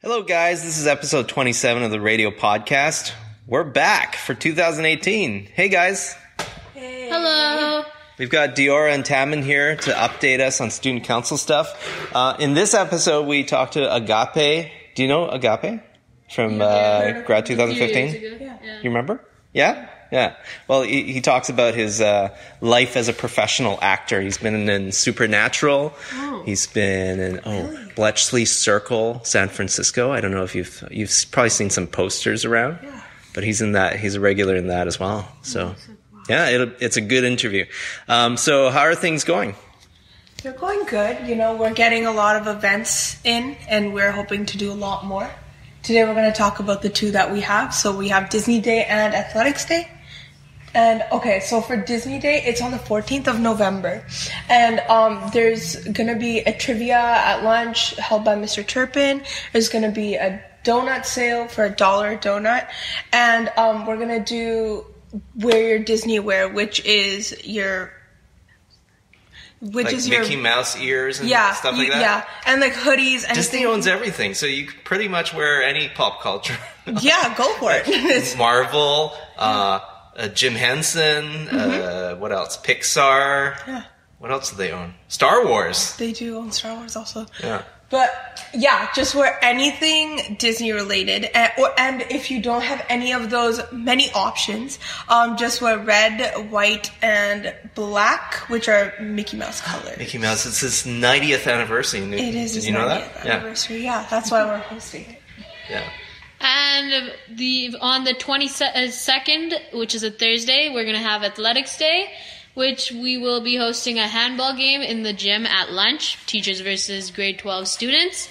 Hello, guys. This is episode 27 of the radio podcast. We're back for 2018. Hey, guys. Hello. We've got Deora and Taman here to update us on student council stuff. Uh, in this episode, we talked to Agape. Do you know Agape from uh, Grad 2015? You remember? Yeah? Yeah. Well, he, he talks about his uh, life as a professional actor. He's been in Supernatural. Oh. He's been in oh Bletchley Circle, San Francisco. I don't know if you've you've probably seen some posters around, but he's in that. He's a regular in that as well. So, yeah, it, it's a good interview. Um, so, how are things going? They're going good. You know, we're getting a lot of events in, and we're hoping to do a lot more. Today, we're going to talk about the two that we have. So, we have Disney Day and Athletics Day. And okay, so for Disney Day, it's on the 14th of November. And um, there's going to be a trivia at lunch held by Mr. Turpin. There's going to be a donut sale for a dollar donut. And um, we're going to do wear your Disney wear, which is your. Which Like is your Mickey Mouse ears and yeah, stuff like that. Yeah, and like hoodies and Disney owns everything, so you pretty much wear any pop culture. Yeah, go for it. Marvel, uh, uh, Jim Henson, uh, what else? Pixar. Mm-hmm. Yeah. What else do they own? Star Wars. they do own Star Wars also. Yeah. But yeah, just wear anything Disney related, and, or, and if you don't have any of those many options, um, just wear red, white, and black, which are Mickey Mouse colors. Mickey Mouse. It's his 90th anniversary. Did It is his you know 90th that? anniversary. Yeah. that's why we're hosting it. Yeah. And the on the 22nd, which is a Thursday, we're going to have Athletics Day, which we will be hosting a handball game in the gym at lunch, teachers versus grade 12 students.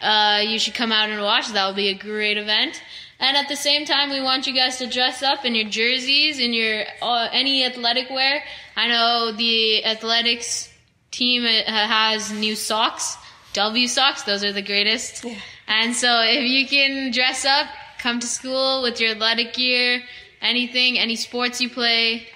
Uh, you should come out and watch. That will be a great event. And at the same time, we want you guys to dress up in your jerseys, in your uh, any athletic wear. I know the athletics team uh, has new socks, W socks. Those are the greatest. Yeah. And so if you can dress up, come to school with your athletic gear, anything, any sports you play,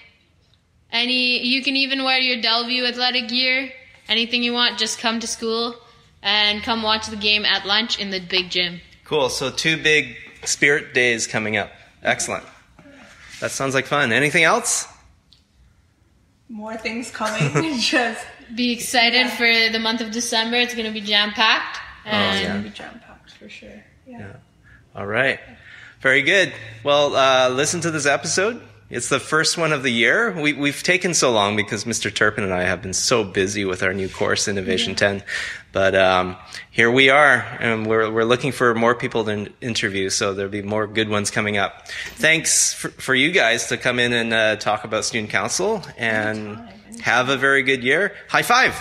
any, you can even wear your Delview athletic gear, anything you want, just come to school and come watch the game at lunch in the big gym. Cool. So two big spirit days coming up. Excellent. That sounds like fun. Anything else? More things coming. just Be excited for the month of December. It's going to be jam packed. Oh, and yeah. Be jam packed for sure. Yeah. All right. Very good. Well, uh, listen to this episode. It's the first one of the year. We, we've taken so long because Mr. Turpin and I have been so busy with our new course, Innovation 10. But um, here we are, and we're, we're looking for more people to interview, so there'll be more good ones coming up. Thanks for, for you guys to come in and uh, talk about Student Council, and have a very good year. High five!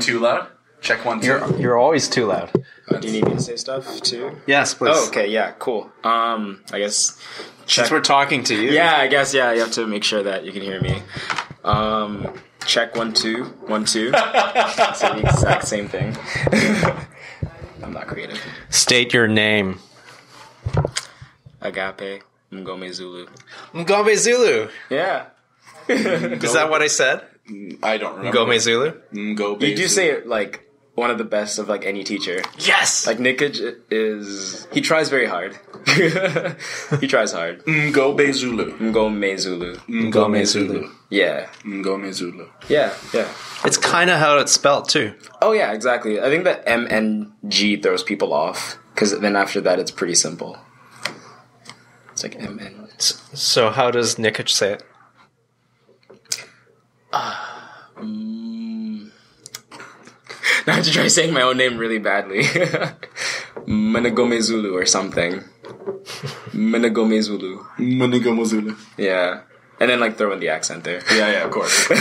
I too loud? Check one, 2 You're, you're always too loud. Uh, do you need me to say stuff too? Yes, please. Oh, okay, yeah, cool. Um, I guess. Since we're talking to you. Yeah, I guess yeah. You have to make sure that you can hear me. Um, check one two one two. Say the exact same thing. I'm not creative. State your name. Agape Ngome Zulu. Ngombe Zulu. Yeah, Is that what I said? I don't remember. Ngome Zulu? Mm, go. you do say it like one of the best of like any teacher. Yes! Like Nikaj is he tries very hard. he tries hard. Mm, go Zulu. Ngome mm, Zulu. Ngome Zulu. Yeah, Go Zulu. yeah, yeah. It's kind of how it's spelled, too. Oh yeah, exactly. I think that M N G throws people off because then after that it's pretty simple. It's like M N. So, how does Nikich say it? Now I have to try saying my own name really badly. Menegome Zulu or something. Menegome Zulu. Manigo Zulu. Yeah. and then like throw in the accent there. Yeah, yeah, of course.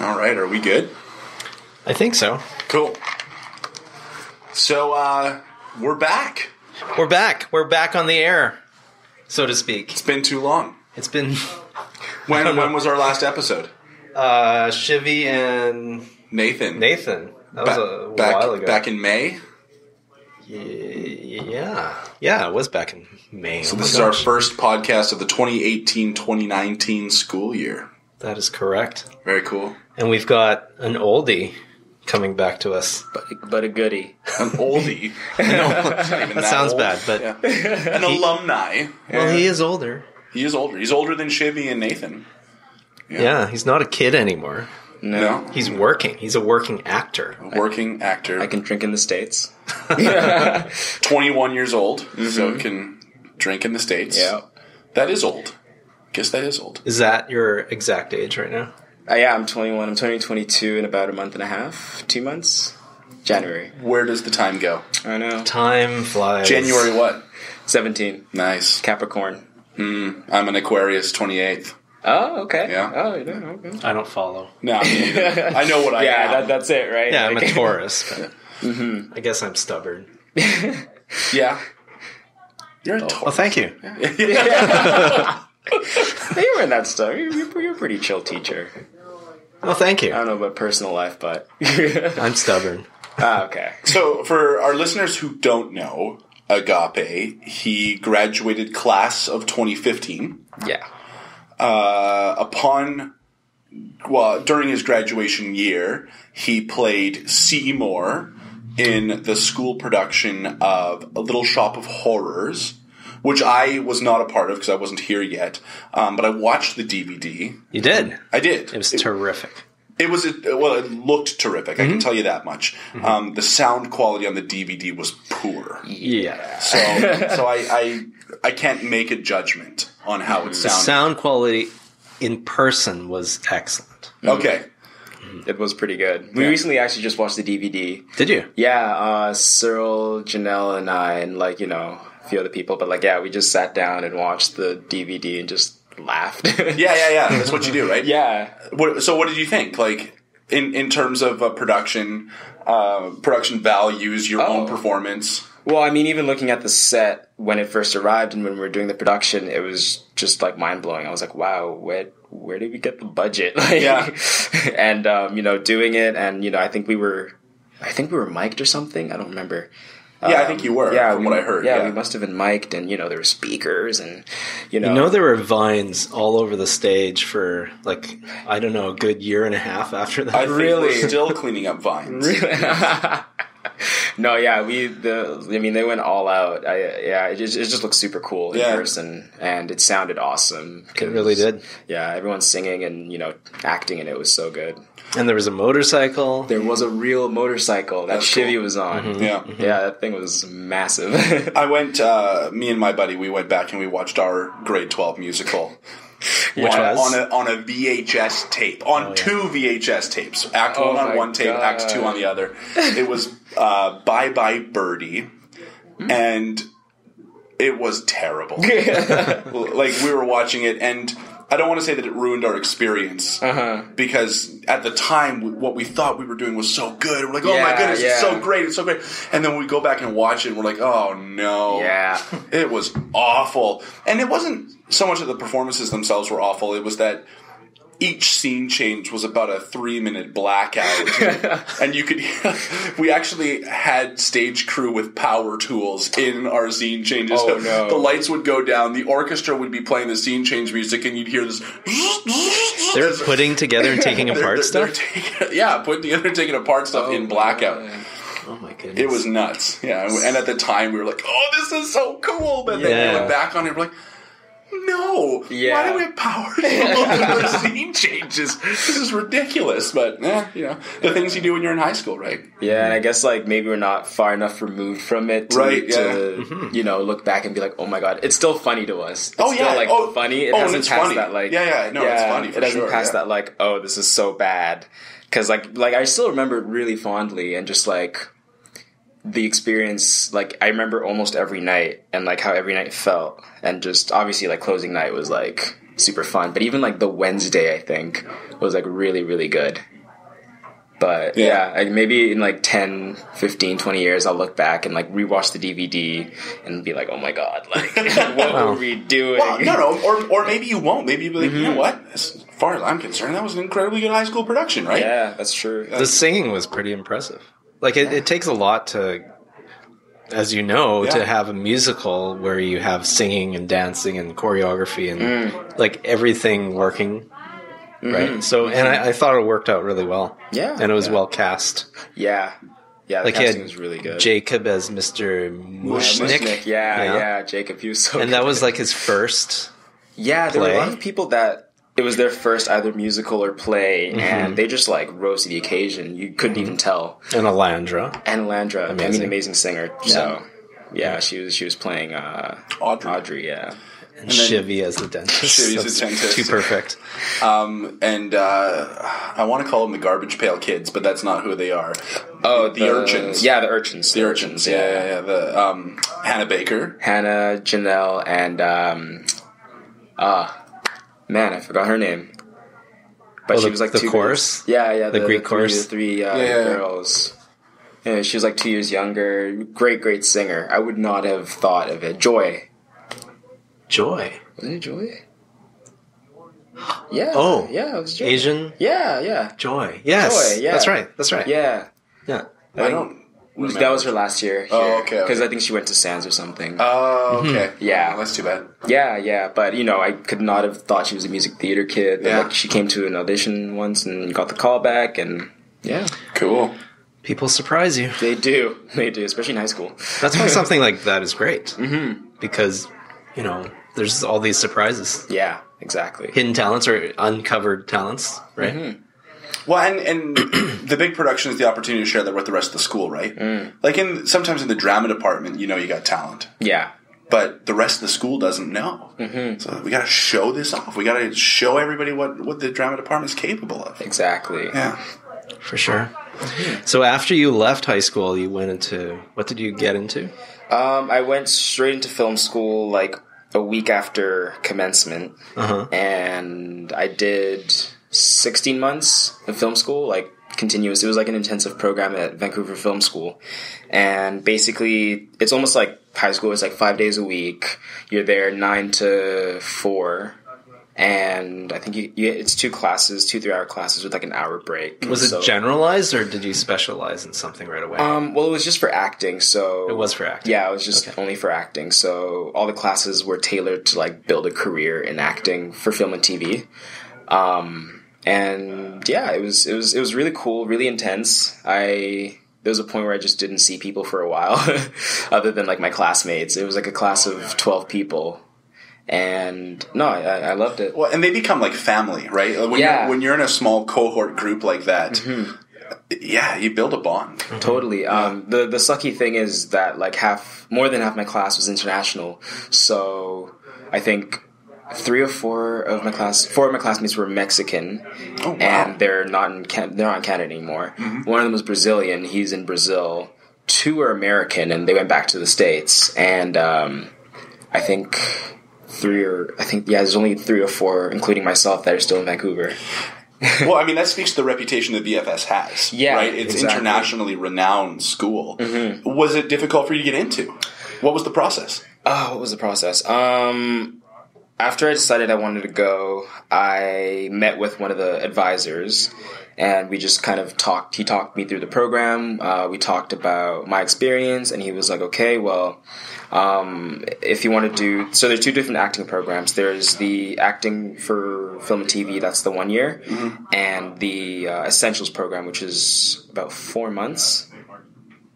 All right, are we good? I think so. Cool. So uh we're back. We're back. We're back on the air, so to speak. It's been too long. It's been When when was our last episode? uh, Shivy and Nathan. Nathan. That was Ba- a back, while ago. back in May. yeah, yeah, it was back in May. So Oh this my is our gosh. first podcast of the 2018-2019 school year. That is correct. Very cool. And we've got an oldie coming back to us. But but a goodie. An oldie. that That sounds bad, but An alumni. well, he is older. He is older. He's older than Shivy and Nathan. Yeah. he's not a kid anymore. No. No. He's working. He's a working actor. Working actor. I can drink in the states. 21 years old, so can drink in the States. Yeah. That is old. Guess that is old. Is that your exact age right now? Uh, yeah, I'm 21. I'm turning 22 in about a month and a half, two months. January. Where does the time go? I know. Time flies. January what? 17. Nice. Capricorn. I'm an Aquarius 28th. Oh, okay. Yeah. Oh, yeah, okay. I don't follow. No, I, mean, I know what I Yeah, am. that, that's it, right? Yeah, I'm a Taurus, but Mm-hmm. I guess I'm stubborn. yeah. You're a Well, Taurus. thank you. you were in that stuff. You're, you're, you're a pretty chill teacher. Well, thank you. I don't know about personal life, but. I'm stubborn. ah, okay. So, for our listeners who don't know, Agape, he graduated class of 2015. Yeah. Uh, upon, well, during his graduation year, he played Seymour in the school production of A Little Shop of Horrors, which I was not a part of because I wasn't here yet. Um, but I watched the DVD. You did. I did. It was terrific. It was a, well. It looked terrific. I can mm-hmm. tell you that much. Mm-hmm. Um, the sound quality on the DVD was poor, Yeah. so so I, I I can't make a judgment on how it mm-hmm. The sounded. sound quality in person was excellent. okay, It was pretty good. We Yeah. recently actually just watched the DVD. Did you? Yeah, uh, Cyril, Janelle, and I, and like, you know, a few other people. But like, yeah, we just sat down and watched the DVD and just laughed. yeah, yeah, yeah. That's what you do, right? yeah. What, so, what did you think? Like in in terms of uh, production, uh, production values, your own Oh. performance. Well, I mean, even looking at the set when it first arrived and when we were doing the production, it was just like mind blowing. I was like, wow, where where did we get the budget? Like, Yeah. and um, you know, doing it, and you know, I think we were, I think we were mic'd or something. I don't remember. Yeah, I think you were. Yeah, from we- what I heard. Yeah, Yeah, we must have been mic'd, and you know, there were speakers, and you know, You know, there were vines all over the stage for like I don't know a good year and a half after that. I think Really? we're still cleaning up vines. Really? no, yeah, we the I mean they went all out. I yeah, it just it just looked super cool in Yeah. person, and it sounded awesome. It really did. Yeah, everyone's singing and you know acting, and it was so good. And there was a motorcycle. There was a real motorcycle that That's Shivy cool. was on. Yeah. Yeah, that thing was massive. I went. Uh, me and my buddy, we went back and we watched our grade twelve musical. Which on, was? on a on a VHS tape, on two VHS tapes. Act Oh one on one tape, Act two on the other. It was uh, Bye Bye Birdie, and it was terrible. like we were watching it, and I don't want to say that it ruined our experience Uh-huh. because at the time what we thought we were doing was so good. We're like, oh my Yeah, goodness, it's so great, it's so great. And then we go back and watch it, and we're like, oh no, yeah, it was awful. And it wasn't so much that the performances themselves were awful, it was that each scene change was about a three minute blackout. and you could, we actually had stage crew with power tools in our scene changes. Oh, no. The lights would go down, the orchestra would be playing the scene change music, and you'd hear this. They're putting together and taking They're- apart they're stuff. taking- yeah, putting together and taking apart stuff in oh, blackout. Oh my goodness! It was nuts. Yeah, and at the time we were like, "Oh, this is so cool!" But then Yeah. we went back on it, we're like, "No, Yeah. why do we have power tools for scene changes? This is ridiculous." But eh, you know, the things you do when you're in high school, right? yeah. And I guess like maybe we're not far enough removed from it, to, Right, yeah. To you know look back and be like, oh my god, it's still funny to us. It's Oh, still, yeah. like Oh, funny. It oh, hasn't it's passed funny. that like Yeah, yeah. No, it's funny for it hasn't sure, passed yeah. that like oh this is so bad because like like I still remember it really fondly and just like the experience, like I remember almost every night and like how every night felt, and just obviously like closing night was like super fun. But even like the Wednesday, I think was like really really good. But Yeah. yeah, like maybe in like 10, 15, 20 years, I'll look back and like rewatch the DVD and be like, oh my god, like what were we doing? Well, no, no, or or maybe you won't. Maybe you'll be like, you Mm-hmm. know what? As far as I'm concerned, that was an incredibly good high school production, right? Yeah, that's true. The singing was pretty impressive. Like it, it takes a lot to, as you know, Yeah. to have a musical where you have singing and dancing and choreography and Mm. like everything working. Right. So, and I, I thought it worked out really well. Mm-hmm. Yeah, And it was yeah. well cast. Yeah, yeah, the Like he casting had was really good. Jacob as Mr. Yeah, Mushnik. Mushnik, Yeah, yeah, Jacob, he was so. And that was like his first. Yeah, there were a lot of people that it was their first either musical or play, Mm-hmm. and they just like rose to the occasion. You couldn't even tell. And Alandra. And Landra, I mean, Amazing. amazing singer. So yeah, she was she was playing uh, Audrey. Audrey. Yeah, And Shivy as the dentist. Shivy as the dentist. Too perfect. Um, and uh, I want to call them the Garbage Pail Kids, but that's not who they are. oh, the, urchins. Yeah, the urchins. the urchins. Yeah, yeah, yeah. The um, Hannah Baker. Hannah, Janelle, and um, ah, man, I forgot her name. But Oh, she the- was like the two chorus? girls. Yeah, yeah, The Greek three, chorus? The three uh, Yeah, yeah, yeah. girls. Yeah, she was like two years younger. Great, great singer. I would not have thought of it. Joy. Joy. Was it Joy? Yeah. Oh. yeah, it was Joy. Asian Yeah, yeah, Joy. Yes. Joy, yeah. That's right. That's right. yeah. Yeah. I don't. That was her last year. Oh, okay, Because okay. I think she went to Sands or something. Oh, Mm-hmm. okay. Yeah. Well, that's too bad. Yeah, yeah, but you know, I could not have thought she was a music theater kid. But, Yeah. like, she came to an audition once and got the call back, and yeah, Cool. People surprise you. they do, they do, especially in high school. That's why something like that is great. Mm-hmm. Because, you know, there's all these surprises. Yeah, exactly. Hidden talents or uncovered talents, right? Mm-hmm. Well, and and the big production is the opportunity to share that with the rest of the school, right? Mm. Like in sometimes in the drama department, you know, you got talent, Yeah, but the rest of the school doesn't know. Mm-hmm. So we got to show this off. We got to show everybody what what the drama department is capable of. exactly. Yeah. For sure. So after you left high school, you went into what did you get into? Um, I went straight into film school like a week after commencement, Uh-huh. and I did 16 months of film school, like continuous. It was like an intensive program at Vancouver Film School, and basically it's almost like high school. It's like five days a week. You're there nine to four. And I think you, you, it's two classes, two three-hour classes with like an hour break. Was it generalized or did you specialize in something right away? Um, well, it was just for acting. So it was for acting. yeah, it was just only for acting. So all the classes were tailored to like build a career in acting for film and TV. Um, and yeah, it was it was it was really cool, really intense. I there was a point where I just didn't see people for a while, other than like my classmates. It was like a class of twelve people, and no, I, I I loved it. Well, and they become like family, right? When Yeah. You're, when you're in a small cohort group like that, yeah, you build a bond. Totally. Um, the the sucky thing is that like half, more than half my class was international. So I think three or four of my class, four of my classmates were Mexican, Oh, wow. and they're not in Can- they're not in Canada anymore. One of them was Brazilian. He's in Brazil. Two are American, and they went back to the states. And um, I think three or I think yeah, there's only three or four, including myself, that are still in Vancouver. well, I mean, that speaks to the reputation that VFS has. Yeah, right. It's exactly. internationally renowned school. Was it difficult for you to get into? What was the process? Oh, what was the process? Um, after I decided I wanted to go, I met with one of the advisors, and we just kind of talked. He talked me through the program. Uh, we talked about my experience, and he was like, "Okay, well, um, if you want to do so, there's two different acting programs. There's the acting for film and TV. That's the one year, and the uh, essentials program, which is about four months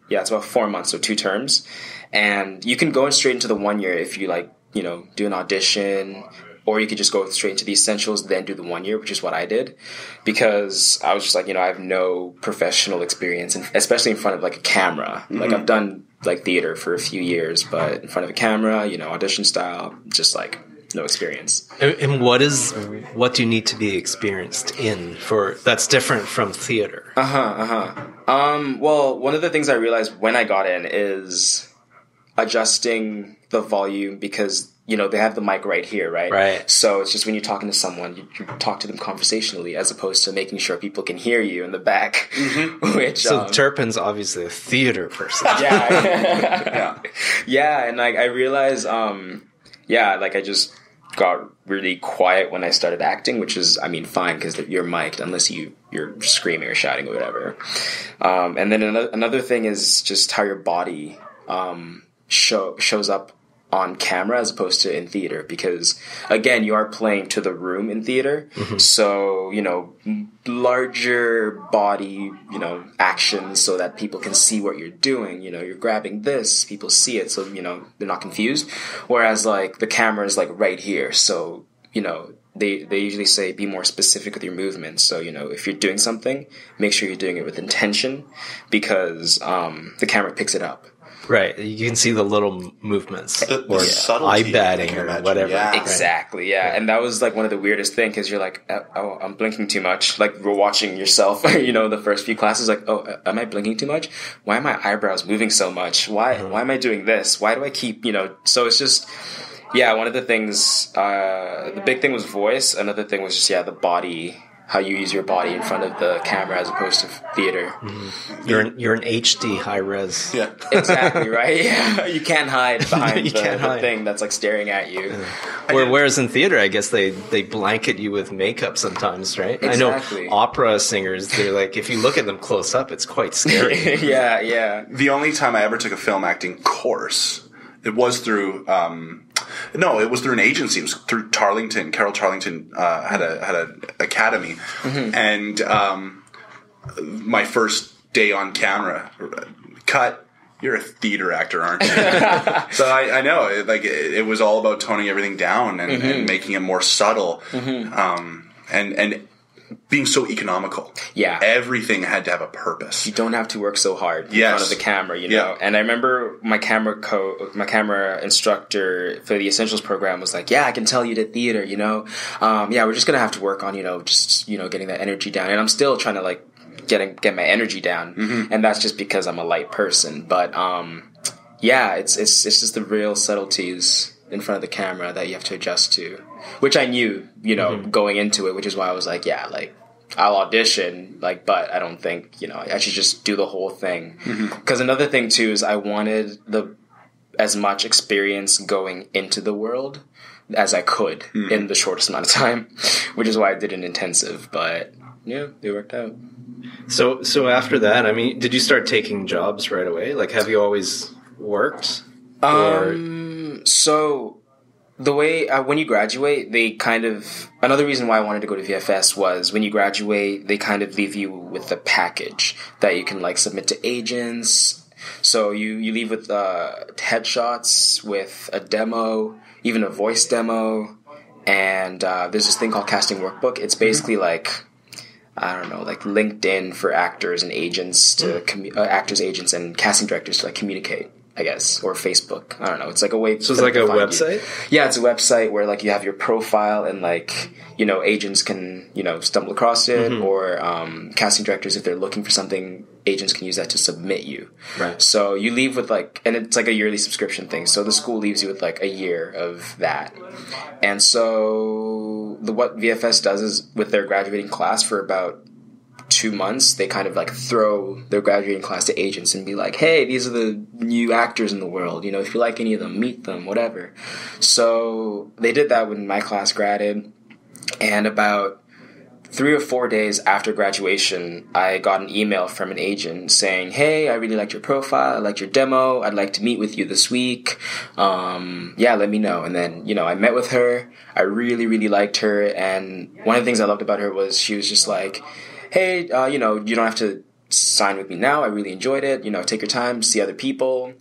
yeah, it's about four months, so two terms. And you can go in straight into the one year if you like, you know, do an audition, or you could just go straight into the essentials, then do the one year, which is what I did, because I was just like, you know, I have no professional experience, and especially in front of like a camera. Like I've done like theater for a few years, but in front of a camera, you know, audition style, just like no experience. And, and what is what do you need to be experienced in for that's different from theater? Uh huh. Uh huh. Um. Well, one of the things I realized when I got in is adjusting the volume because you know they have the mic right here, right? Right. So it's just when you're talking to someone, you, you talk to them conversationally as opposed to making sure people can hear you in the back. Which So um, Turpin's obviously a theater person. yeah, Yeah. yeah, and like I realize, um, yeah, like I just got really quiet when I started acting, which is, I mean, fine because you're mic'd unless you you're screaming or shouting or whatever. Um, and then another, another thing is just how your body um, show shows up on camera as opposed to in theater because again you are playing to the room in theater. So you know larger body you know actions so that people can see what you're doing. You know you're grabbing this people see it so you know they're not confused. Whereas like the camera is like right here. So you know they, they usually say be more specific with your movements. So, you know, if you're doing something, make sure you're doing it with intention because um, the camera picks it up. Right. You can see the little movements The- the or subtlety, eye batting or imagine. whatever. Yeah. Exactly, yeah. And that was like one of the weirdest things because you're like, uh, oh, I'm blinking too much. Like we're watching yourself, you know, the first few classes. Like, oh, am I blinking too much? Why are my eyebrows moving so much? Why, why am I doing this? Why do I keep, you know? So it's just, yeah. One of the things, uh, the big thing was voice. Another thing was just yeah, the body. How you use your body in front of the camera as opposed to theater. You're an, you're an HD high res. Yeah. Exactly right. Yeah, you can't hide behind You the, can't the hide. thing that's like staring at you. Where, whereas in theater, I guess they, they blanket you with makeup sometimes, right? Exactly. I know opera singers, they're like, if you look at them close up, it's quite scary. yeah, yeah. The only time I ever took a film acting course, it was through. Um, no, it was through an agency. It was through Tarlington. Carol Tarlington uh, had a had an academy, and um, my first day on camera, cut. You're a theater actor, aren't you? so I, I know, it, like it, it was all about toning everything down and, and making it more subtle, um, and and being so economical. Yeah. everything had to have a purpose. you don't have to work so hard in Yes. front of the camera, you know. Yeah. And I remember my camera co my camera instructor for the essentials program was like, "Yeah, I can tell you did theater, you know. Um, yeah, we're just gonna have to work on, you know, just you know, getting that energy down." And I'm still trying to like getting get my energy down, Mm-hmm. and that's just because I'm a light person. But um, yeah, it's it's it's just the real subtleties in front of the camera that you have to adjust to, which I knew, you know, mm-hmm. going into it, which is why I was like, yeah, like I'll audition, like, but I don't think you know I should just do the whole thing. Mm-hmm. Because another thing too is I wanted the as much experience going into the world as I could mm-hmm. in the shortest amount of time, which is why I did an intensive. But yeah, it worked out. So, so after that, I mean, did you start taking jobs right away? Like, have you always worked? Or Um, so the way uh, when you graduate, they kind of another reason why I wanted to go to VFS was when you graduate, they kind of leave you with a package that you can like submit to agents. So you you leave with uh, headshots, with a demo, even a voice demo, and uh, there's this thing called casting workbook. It's basically like I don't know, like LinkedIn for actors and agents to commu- uh, actors, agents, and casting directors to like communicate. I guess or Facebook. I don't know. It's like a way. so it's like a website. Yeah, it's a website where like you have your profile and like you know agents can you know stumble across it Mm-hmm. or um, casting directors if they're looking for something agents can use that to submit you. Right. So you leave with like and it's like a yearly subscription thing. So the school leaves you with like a year of that. And so the what VFS does is with their graduating class for about two months, they kind of like throw their graduating class to agents and be like, hey, these are the new actors in the world. You know, if you like any of them, meet them, whatever. So they did that when my class graduated. And about three or four days after graduation, I got an email from an agent saying, Hey, I really liked your profile. I liked your demo. I'd like to meet with you this week. Um, yeah, let me know. And then, you know, I met with her. I really, really liked her. And one of the things I loved about her was she was just like, Hey, uh, you know, you don't have to sign with me now. I really enjoyed it. You know, take your time, see other people.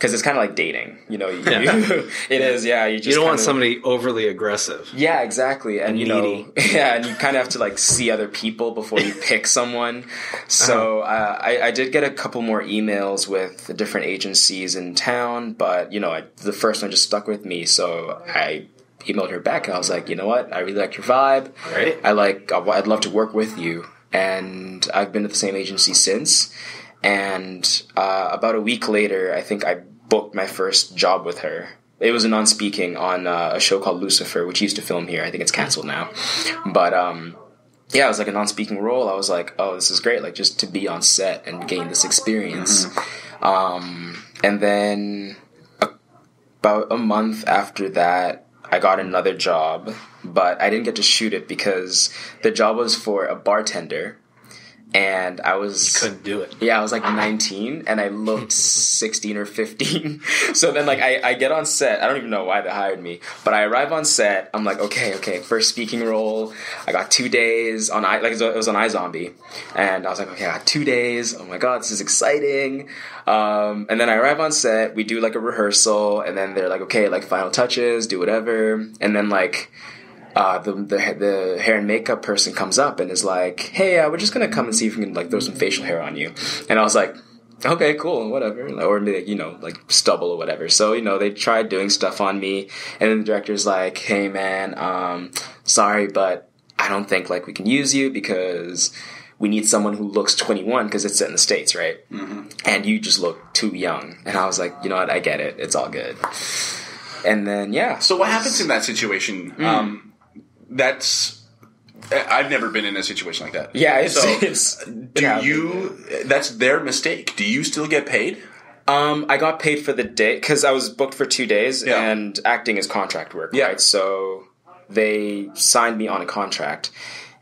Cause it's kind of like dating, you know, you, it is. Yeah. You just You don't want kinda- somebody overly aggressive. yeah, exactly. And, And you know, yeah, and you kind of have to like see other people before you pick someone. So uh, I, I did get a couple more emails with the different agencies in town, but you know, I, the first one just stuck with me. So I emailed her back and I was like, you know what, I really like your vibe. Right. I like, I'd love to work with you. And I've been at the same agency since. And uh, about a week later, I think I booked my first job with her. It was a non-speaking on uh, a show called Lucifer, which used to film here. I think it's canceled now, but um, yeah, it was like a non-speaking role. I was like, oh, this is great, like just to be on set and gain this experience. Mm-hmm. Um, and then a, about a month after that, I got another job, but I didn't get to shoot it because the job was for a bartender and I was couldn't do it. Yeah, I was like 19 and I looked 16 or 15. so then like I, I get on set. I don't even know why they hired me, but I arrive on set. I'm like, okay, okay, first speaking role. I got two days on I like it was on iZombie, and I was like, okay, I got two days. Oh my god, this is exciting. Um, and then I arrive on set. We do like a rehearsal, and then they're like, okay, like final touches, do whatever, and then like uh, the, the the hair and makeup person comes up and is like, "Hey, uh, we're just gonna come and see if we can like throw some facial hair on you," and I was like. Okay, cool, whatever, or you know, like stubble or whatever. So you know, they tried doing stuff on me, and then the director's like, "Hey, man, um, sorry, but I don't think like we can use you because we need someone who looks 21 because it's set in the states, right? Mm-hmm. And you just look too young." And I was like, "You know what? I get it. It's all good." And then yeah. So what happens in that situation? Mm. Um, that's I've never been in a situation like that. Yeah, it's, so it's do you? That's their mistake. Do you still get paid? Um, I got paid for the day because I was booked for two days, yeah. and acting is contract work, yeah. right? So they signed me on a contract,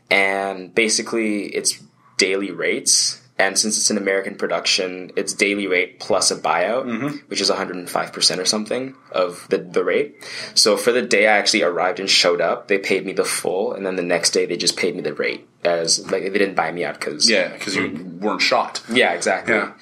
and basically it's daily rates and since it's an American production, it's daily rate plus a buyout, mm-hmm. which is 105% or something of the, the rate. So for the day I actually arrived and showed up, they paid me the full, and then the next day they just paid me the rate as like they didn't buy me out because yeah, because you weren't shot. Yeah, exactly. Yeah.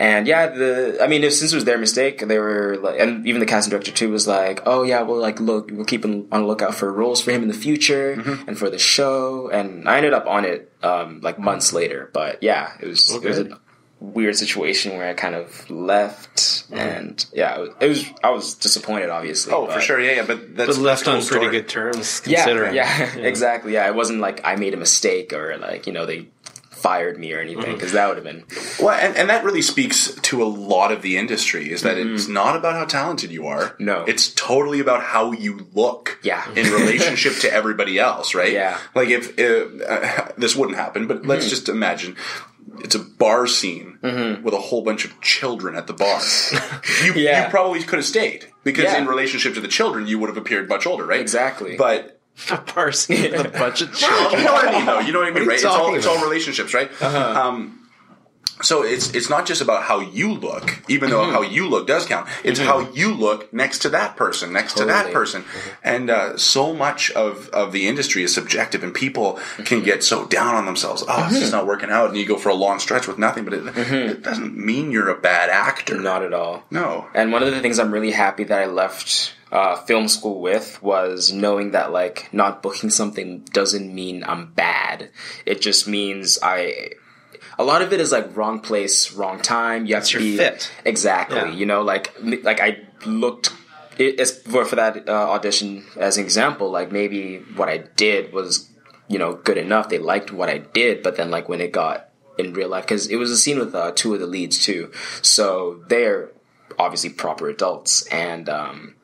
And yeah, the I mean, since it was their mistake, they were like, and even the casting director too was like, "Oh yeah, we'll like look, we'll keep on the lookout for roles for him in the future mm-hmm. and for the show." And I ended up on it um, like months later, but yeah, it was okay. it was a weird situation where I kind of left, mm-hmm. and yeah, it was, it was, I was disappointed, obviously. Oh, for sure, yeah, yeah, but that's but left that's on cool pretty good terms. Yeah, yeah, yeah, exactly. Yeah, it wasn't like I made a mistake or like you know they fired me or anything because mm-hmm. that would have been well and, and that really speaks to a lot of the industry is that mm-hmm. it's not about how talented you are no it's totally about how you look yeah in relationship to everybody else right yeah like if uh, this wouldn't happen but let's mm-hmm. just imagine it's a bar scene mm-hmm. with a whole bunch of children at the bar. you, yeah. you probably could have stayed because yeah. in relationship to the children, you would have appeared much older, right? Exactly. But a person with a bunch of children. you know what I mean, though. You know what I mean, right? It's all, it's all relationships, right? Uh-huh. Um, so it's it's not just about how you look, even though mm-hmm. how you look does count. It's mm-hmm. how you look next to that person, next totally. to that person, mm-hmm. and uh, so much of of the industry is subjective, and people can mm-hmm. get so down on themselves. Oh, it's just mm-hmm. not working out, and you go for a long stretch with nothing. But it, mm-hmm. it doesn't mean you're a bad actor. Not at all. No. And one of the things I'm really happy that I left uh, film school with was knowing that like not booking something doesn't mean I'm bad. It just means I. A lot of it is like wrong place, wrong time. You have That's to be fit. exactly. Yeah. You know, like like I looked it, for for that uh, audition as an example. Like maybe what I did was you know good enough. They liked what I did, but then like when it got in real life, because it was a scene with uh, two of the leads too, so they're obviously proper adults and. um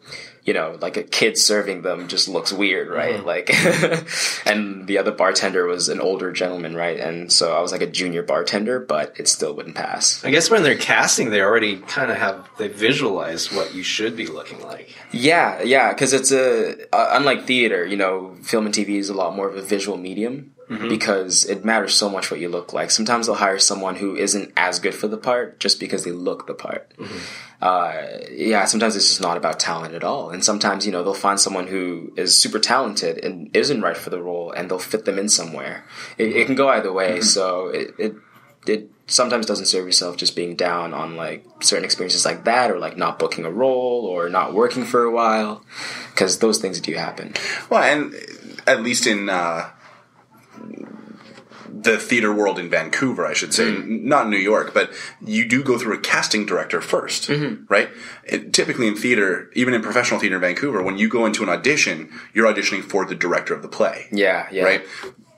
you know, like a kid serving them just looks weird, right? Mm-hmm. Like, and the other bartender was an older gentleman, right? And so I was like a junior bartender, but it still wouldn't pass. I guess when they're casting, they already kind of have they visualize what you should be looking like. Yeah, yeah, because it's a uh, unlike theater, you know, film and TV is a lot more of a visual medium. Mm-hmm. Because it matters so much what you look like. Sometimes they'll hire someone who isn't as good for the part just because they look the part. Mm-hmm uh, yeah, sometimes it's just not about talent at all. And sometimes, you know, they'll find someone who is super talented and isn't right for the role and they'll fit them in somewhere. It, it can go either way. Mm-hmm. So it, it, it sometimes doesn't serve yourself just being down on like certain experiences like that or like not booking a role or not working for a while because those things do happen. Well, and at least in, uh, the theater world in Vancouver, I should say, mm. not New York, but you do go through a casting director 1st mm-hmm. right? It, typically in theater, even in professional theater in Vancouver, when you go into an audition, you're auditioning for the director of the play. Yeah, yeah. Right?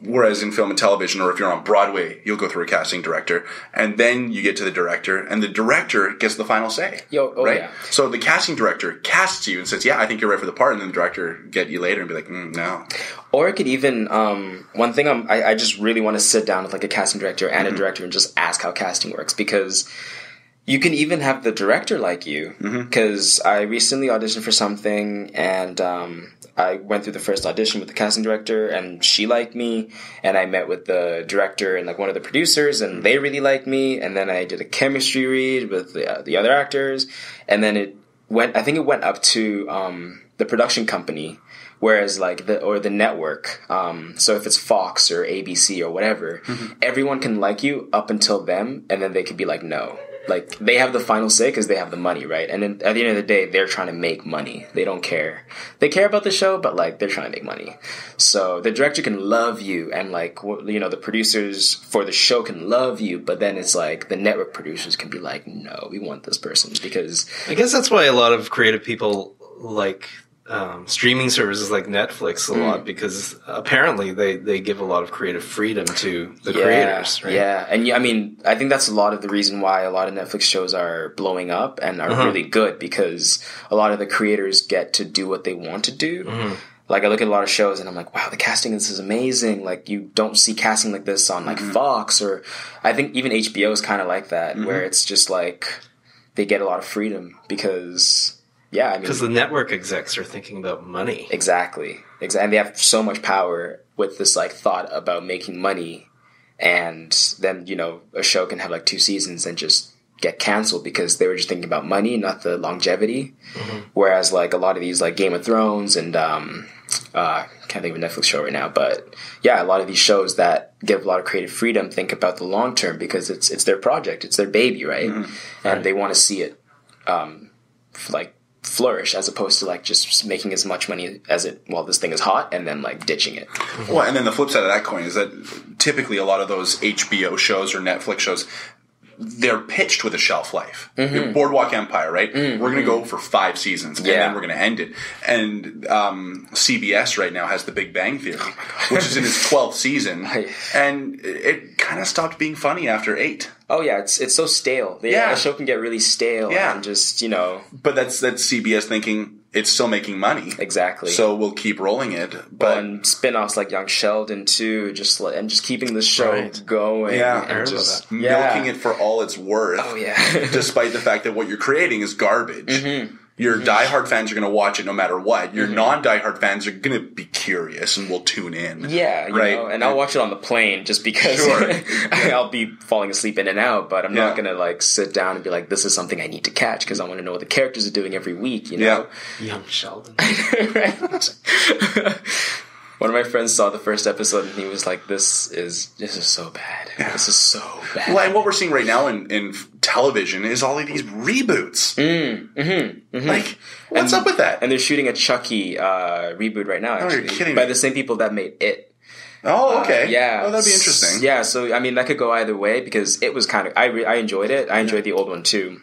Whereas in film and television, or if you're on Broadway, you'll go through a casting director, and then you get to the director, and the director gets the final say. Yo, oh, right? Yeah. So the casting director casts you and says, "Yeah, I think you're right for the part," and then the director get you later and be like, mm, "No." Or it could even um, one thing I, I just really want to sit down with like a casting director and mm-hmm. a director and just ask how casting works because you can even have the director like you because mm-hmm. I recently auditioned for something and um, I went through the first audition with the casting director, and she liked me. And I met with the director and like one of the producers, and they really liked me. And then I did a chemistry read with the, uh, the other actors, and then it went. I think it went up to um, the production company, whereas like the or the network. Um, so if it's Fox or ABC or whatever, mm-hmm. everyone can like you up until them, and then they could be like no like they have the final say because they have the money, right? And then at the end of the day, they're trying to make money. They don't care. They care about the show, but like they're trying to make money. So the director can love you, and like you know the producers for the show can love you, but then it's like the network producers can be like, no, we want this person because I guess that's why a lot of creative people like um, streaming services like Netflix a mm. lot because apparently they, they give a lot of creative freedom to the yeah, creators. Right? Yeah, and yeah, I mean, I think that's a lot of the reason why a lot of Netflix shows are blowing up and are uh-huh. really good because a lot of the creators get to do what they want to do. Mm-hmm. Like I look at a lot of shows and I'm like, wow, the casting this is amazing. Like you don't see casting like this on like mm-hmm. Fox or I think even HBO is kind of like that, mm-hmm. where it's just like they get a lot of freedom because yeah, I mean, because the network execs are thinking about money. Exactly, exactly, and they have so much power with this like thought about making money, and then you know a show can have like two seasons and just get canceled because they were just thinking about money, not the longevity. Mm-hmm. Whereas like a lot of these like Game of Thrones and um, uh, can't think of a Netflix show right now, but yeah, a lot of these shows that give a lot of creative freedom think about the long term because it's it's their project, it's their baby, right? Mm-hmm. And right. they want to see it um, like flourish as opposed to like just making as much money as it while this thing is hot and then like ditching it. Well, and then the flip side of that coin is that typically a lot of those HBO shows or Netflix shows they're pitched with a shelf life. Mm-hmm. Boardwalk Empire, right? Mm-hmm. We're going to go for five seasons, and yeah. then we're going to end it. And um, CBS right now has The Big Bang Theory, oh which is in its twelfth season, and it kind of stopped being funny after eight. Oh yeah, it's it's so stale. The, yeah, the show can get really stale. Yeah, and just you know. But that's that's CBS thinking it's still making money. Exactly. So we'll keep rolling it. But and spin-offs like Young Sheldon too, just like, and just keeping the show right. going. Yeah, and just yeah. milking it for all it's worth. Oh yeah. despite the fact that what you're creating is garbage. Mm-hmm. Your mm-hmm. diehard fans are going to watch it no matter what. Your mm-hmm. non-diehard fans are going to be curious and will tune in. Yeah, right. Know, and I'll watch it on the plane just because sure. I'll be falling asleep in and out. But I'm yeah. not going to like sit down and be like, "This is something I need to catch" because I want to know what the characters are doing every week. You know, yeah. young Sheldon. One of my friends saw the first episode and he was like, "This is this is so bad. This is so bad." Well, and what we're seeing right now in, in television is all of these reboots. Mm, mm-hmm, mm-hmm. Like, what's and, up with that? And they're shooting a Chucky uh, reboot right now. Actually, oh, you're kidding by me. the same people that made it. Oh, okay. Uh, yeah. Oh, that'd be interesting. Yeah. So, I mean, that could go either way because it was kind of I re- I enjoyed it. I enjoyed yeah. the old one too.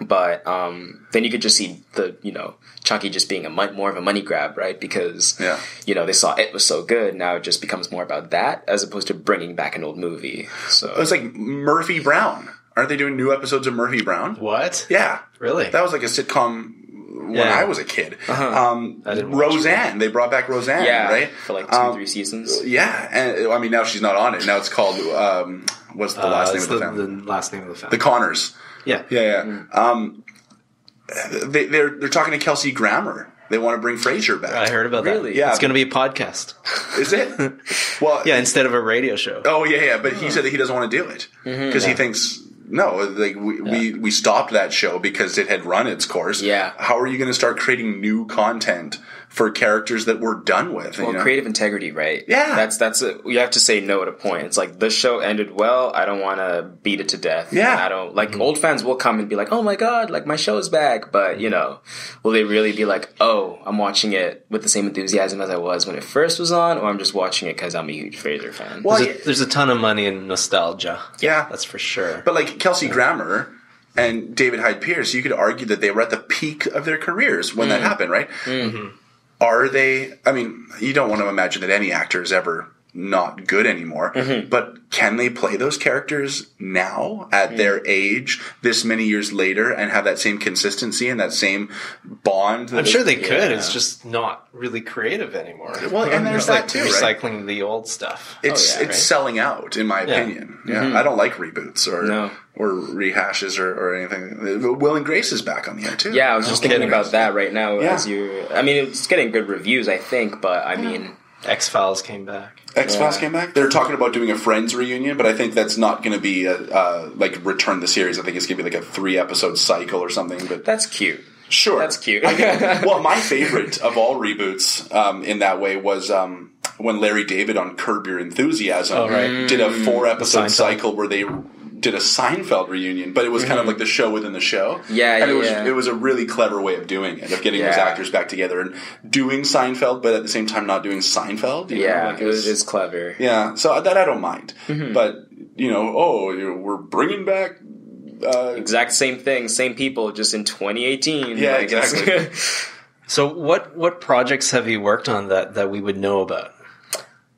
But um, then you could just see the you know Chucky just being a more of a money grab, right? Because yeah. you know they saw it was so good. Now it just becomes more about that as opposed to bringing back an old movie. So it's like Murphy Brown. Aren't they doing new episodes of Murphy Brown? What? Yeah, really? That was like a sitcom when yeah. I was a kid. Uh-huh. Um, Roseanne, they brought back Roseanne, yeah, right? For like two, um, three seasons. Yeah, and I mean now she's not on it. Now it's called um, what's the last uh, name of the, the family? The last name of the family. The Connors. Yeah, yeah, yeah. Mm. Um, they, they're, they're talking to Kelsey Grammer. They want to bring Frasier back. I heard about really? that. Yeah, it's going to be a podcast. Is it? well, yeah, instead of a radio show. Oh yeah, yeah. But he said that he doesn't want to do it because mm-hmm, yeah. he thinks no, like we, yeah. we we stopped that show because it had run its course. Yeah. How are you going to start creating new content for characters that we're done with. Well, you know? creative integrity, right? Yeah. that's that's a, you have to say no at a point. It's like this show ended well. I don't want to beat it to death. Yeah. I don't like old fans will come and be like, "Oh my god, like my show is back," but you know, will they really be like, "Oh, I'm watching it with the same enthusiasm as I was when it first was on," or I'm just watching it because I'm a huge Frasier fan? Well, There's a, there's a ton of money in nostalgia. Yeah. That's for sure. But like Kelsey Grammer and David Hyde Pierce, you could argue that they were at the peak of their careers when Mm. that happened, right? Mm-hmm. Are they? I mean, you don't want to imagine that any actor is ever not good anymore. Mm-hmm. But can they play those characters now at their age, this many years later, and have that same consistency and that same bond? that I'm sure they could. Yeah. It's just not really creative anymore. Well, and there's that like too, right? recycling the old stuff. It's Oh, yeah, it's right? selling out, in my Yeah. opinion. Yeah, I don't like reboots or No. or rehashes or, or anything. Will and Grace is back on the air too. Yeah, I was just thinking about that right now. Yeah. As you, I mean, it's getting good reviews, I think, but I mean, X Files came back. X Files Yeah. came back. They're talking about doing a Friends reunion, but I think that's not going to be a, uh, like return the series. I think it's going to be like a three episode cycle or something. But that's cute. sure, That's cute. I well, my favorite of all reboots um, in that way was. Um, when Larry David on Curb Your Enthusiasm Oh, right. did a four episode cycle where they did a Seinfeld reunion, but it was kind of like the show within the show. Yeah, and it yeah, was yeah. it was a really clever way of doing it, of getting those Yeah. actors back together and doing Seinfeld, but at the same time not doing Seinfeld. you know, Yeah, like it was it's clever. yeah, so that I don't mind. Mm-hmm. But you know, oh, you know, we're bringing back. Uh, Exact same thing, same people, just in 2018. Yeah, Like, it's- exactly. So what what projects have you worked on that that we would know about?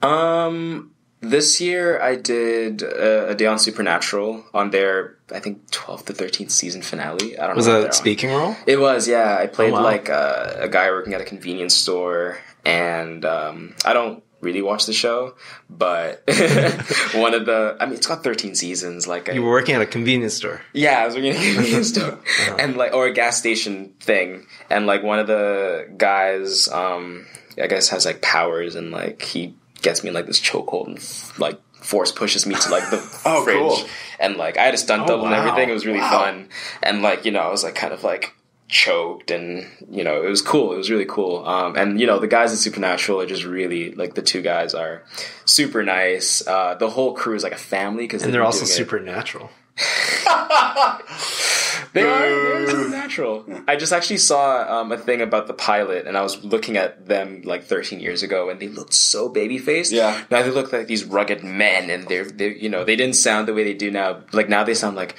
um, this year I did uh, a day on Supernatural on their, I think, 12th to 13th season finale. I don't Was know. what that a on. speaking role? It was, yeah. I played Oh, wow. like uh, a guy working at a convenience store, and um, I don't really watch the show, but one of the, I mean, it's got 13 seasons. Like, I, You were working at a convenience store. yeah, I was working at a convenience store, and like, or a gas station thing, and like one of the guys, um, I guess has like powers, and like he gets me in like this chokehold and like force pushes me to like the Oh, fridge, cool. and like I had a stunt Oh, double and everything. It was really Wow. fun, and like you know, I was like kind of like choked and you know it was cool it was really cool um, and you know the guys at supernatural are just really like the two guys are super nice uh, the whole crew is like a family because And they're also supernatural. they are they're supernatural i just actually saw um, a thing about the pilot and i was looking at them like 13 years ago and they looked so baby faced Yeah. now they look like these rugged men and they're they you know they didn't sound the way they do now. Like now they sound like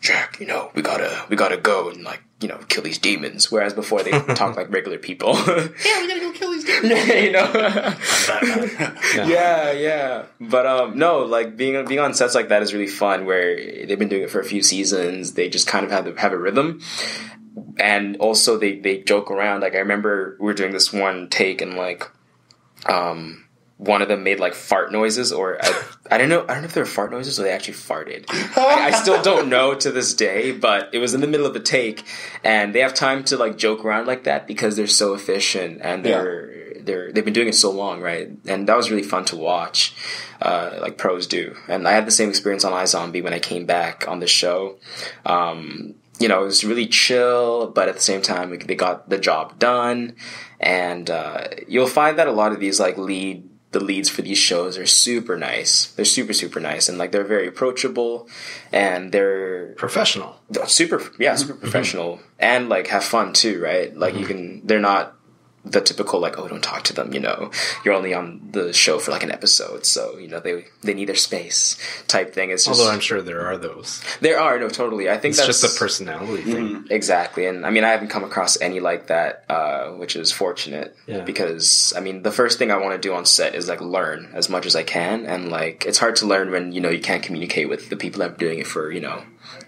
Jack, you know, we gotta, we gotta go and like, you know, kill these demons. Whereas before they talk like regular people. yeah, we gotta go kill these demons. you know. yeah, yeah. But um, no, like being being on sets like that is really fun. Where they've been doing it for a few seasons. They just kind of have have a rhythm. And also they they joke around. Like I remember we were doing this one take and like, um, one of them made like fart noises, or I, I don't know. I don't know if they were fart noises or they actually farted. I, I still don't know to this day, but it was in the middle of a take, and they have time to like joke around like that because they're so efficient and they're they're they've been doing it so long, right? And that was really fun to watch, uh, like pros do. And I had the same experience on iZombie when I came back on the show. Um, you know, it was really chill, but at the same time, they got the job done. And uh, you'll find that a lot of these like lead the leads for these shows are super nice. They're super super nice, and like they're very approachable, and they're Professional. super yeah mm-hmm. super professional, and like have fun too, right? Like you mm-hmm. can they're not the typical like oh don't talk to them you know you're only on the show for like an episode so you know they they need their space type thing it's just Although I'm sure there are those. there are no totally i think It's that's just a personality thing. Exactly, and I mean, I haven't come across any like that, uh, which is fortunate. Yeah. Because I mean, the first thing I want to do on set is like learn as much as I can, and like it's hard to learn when you know you can't communicate with the people that have been doing it for you know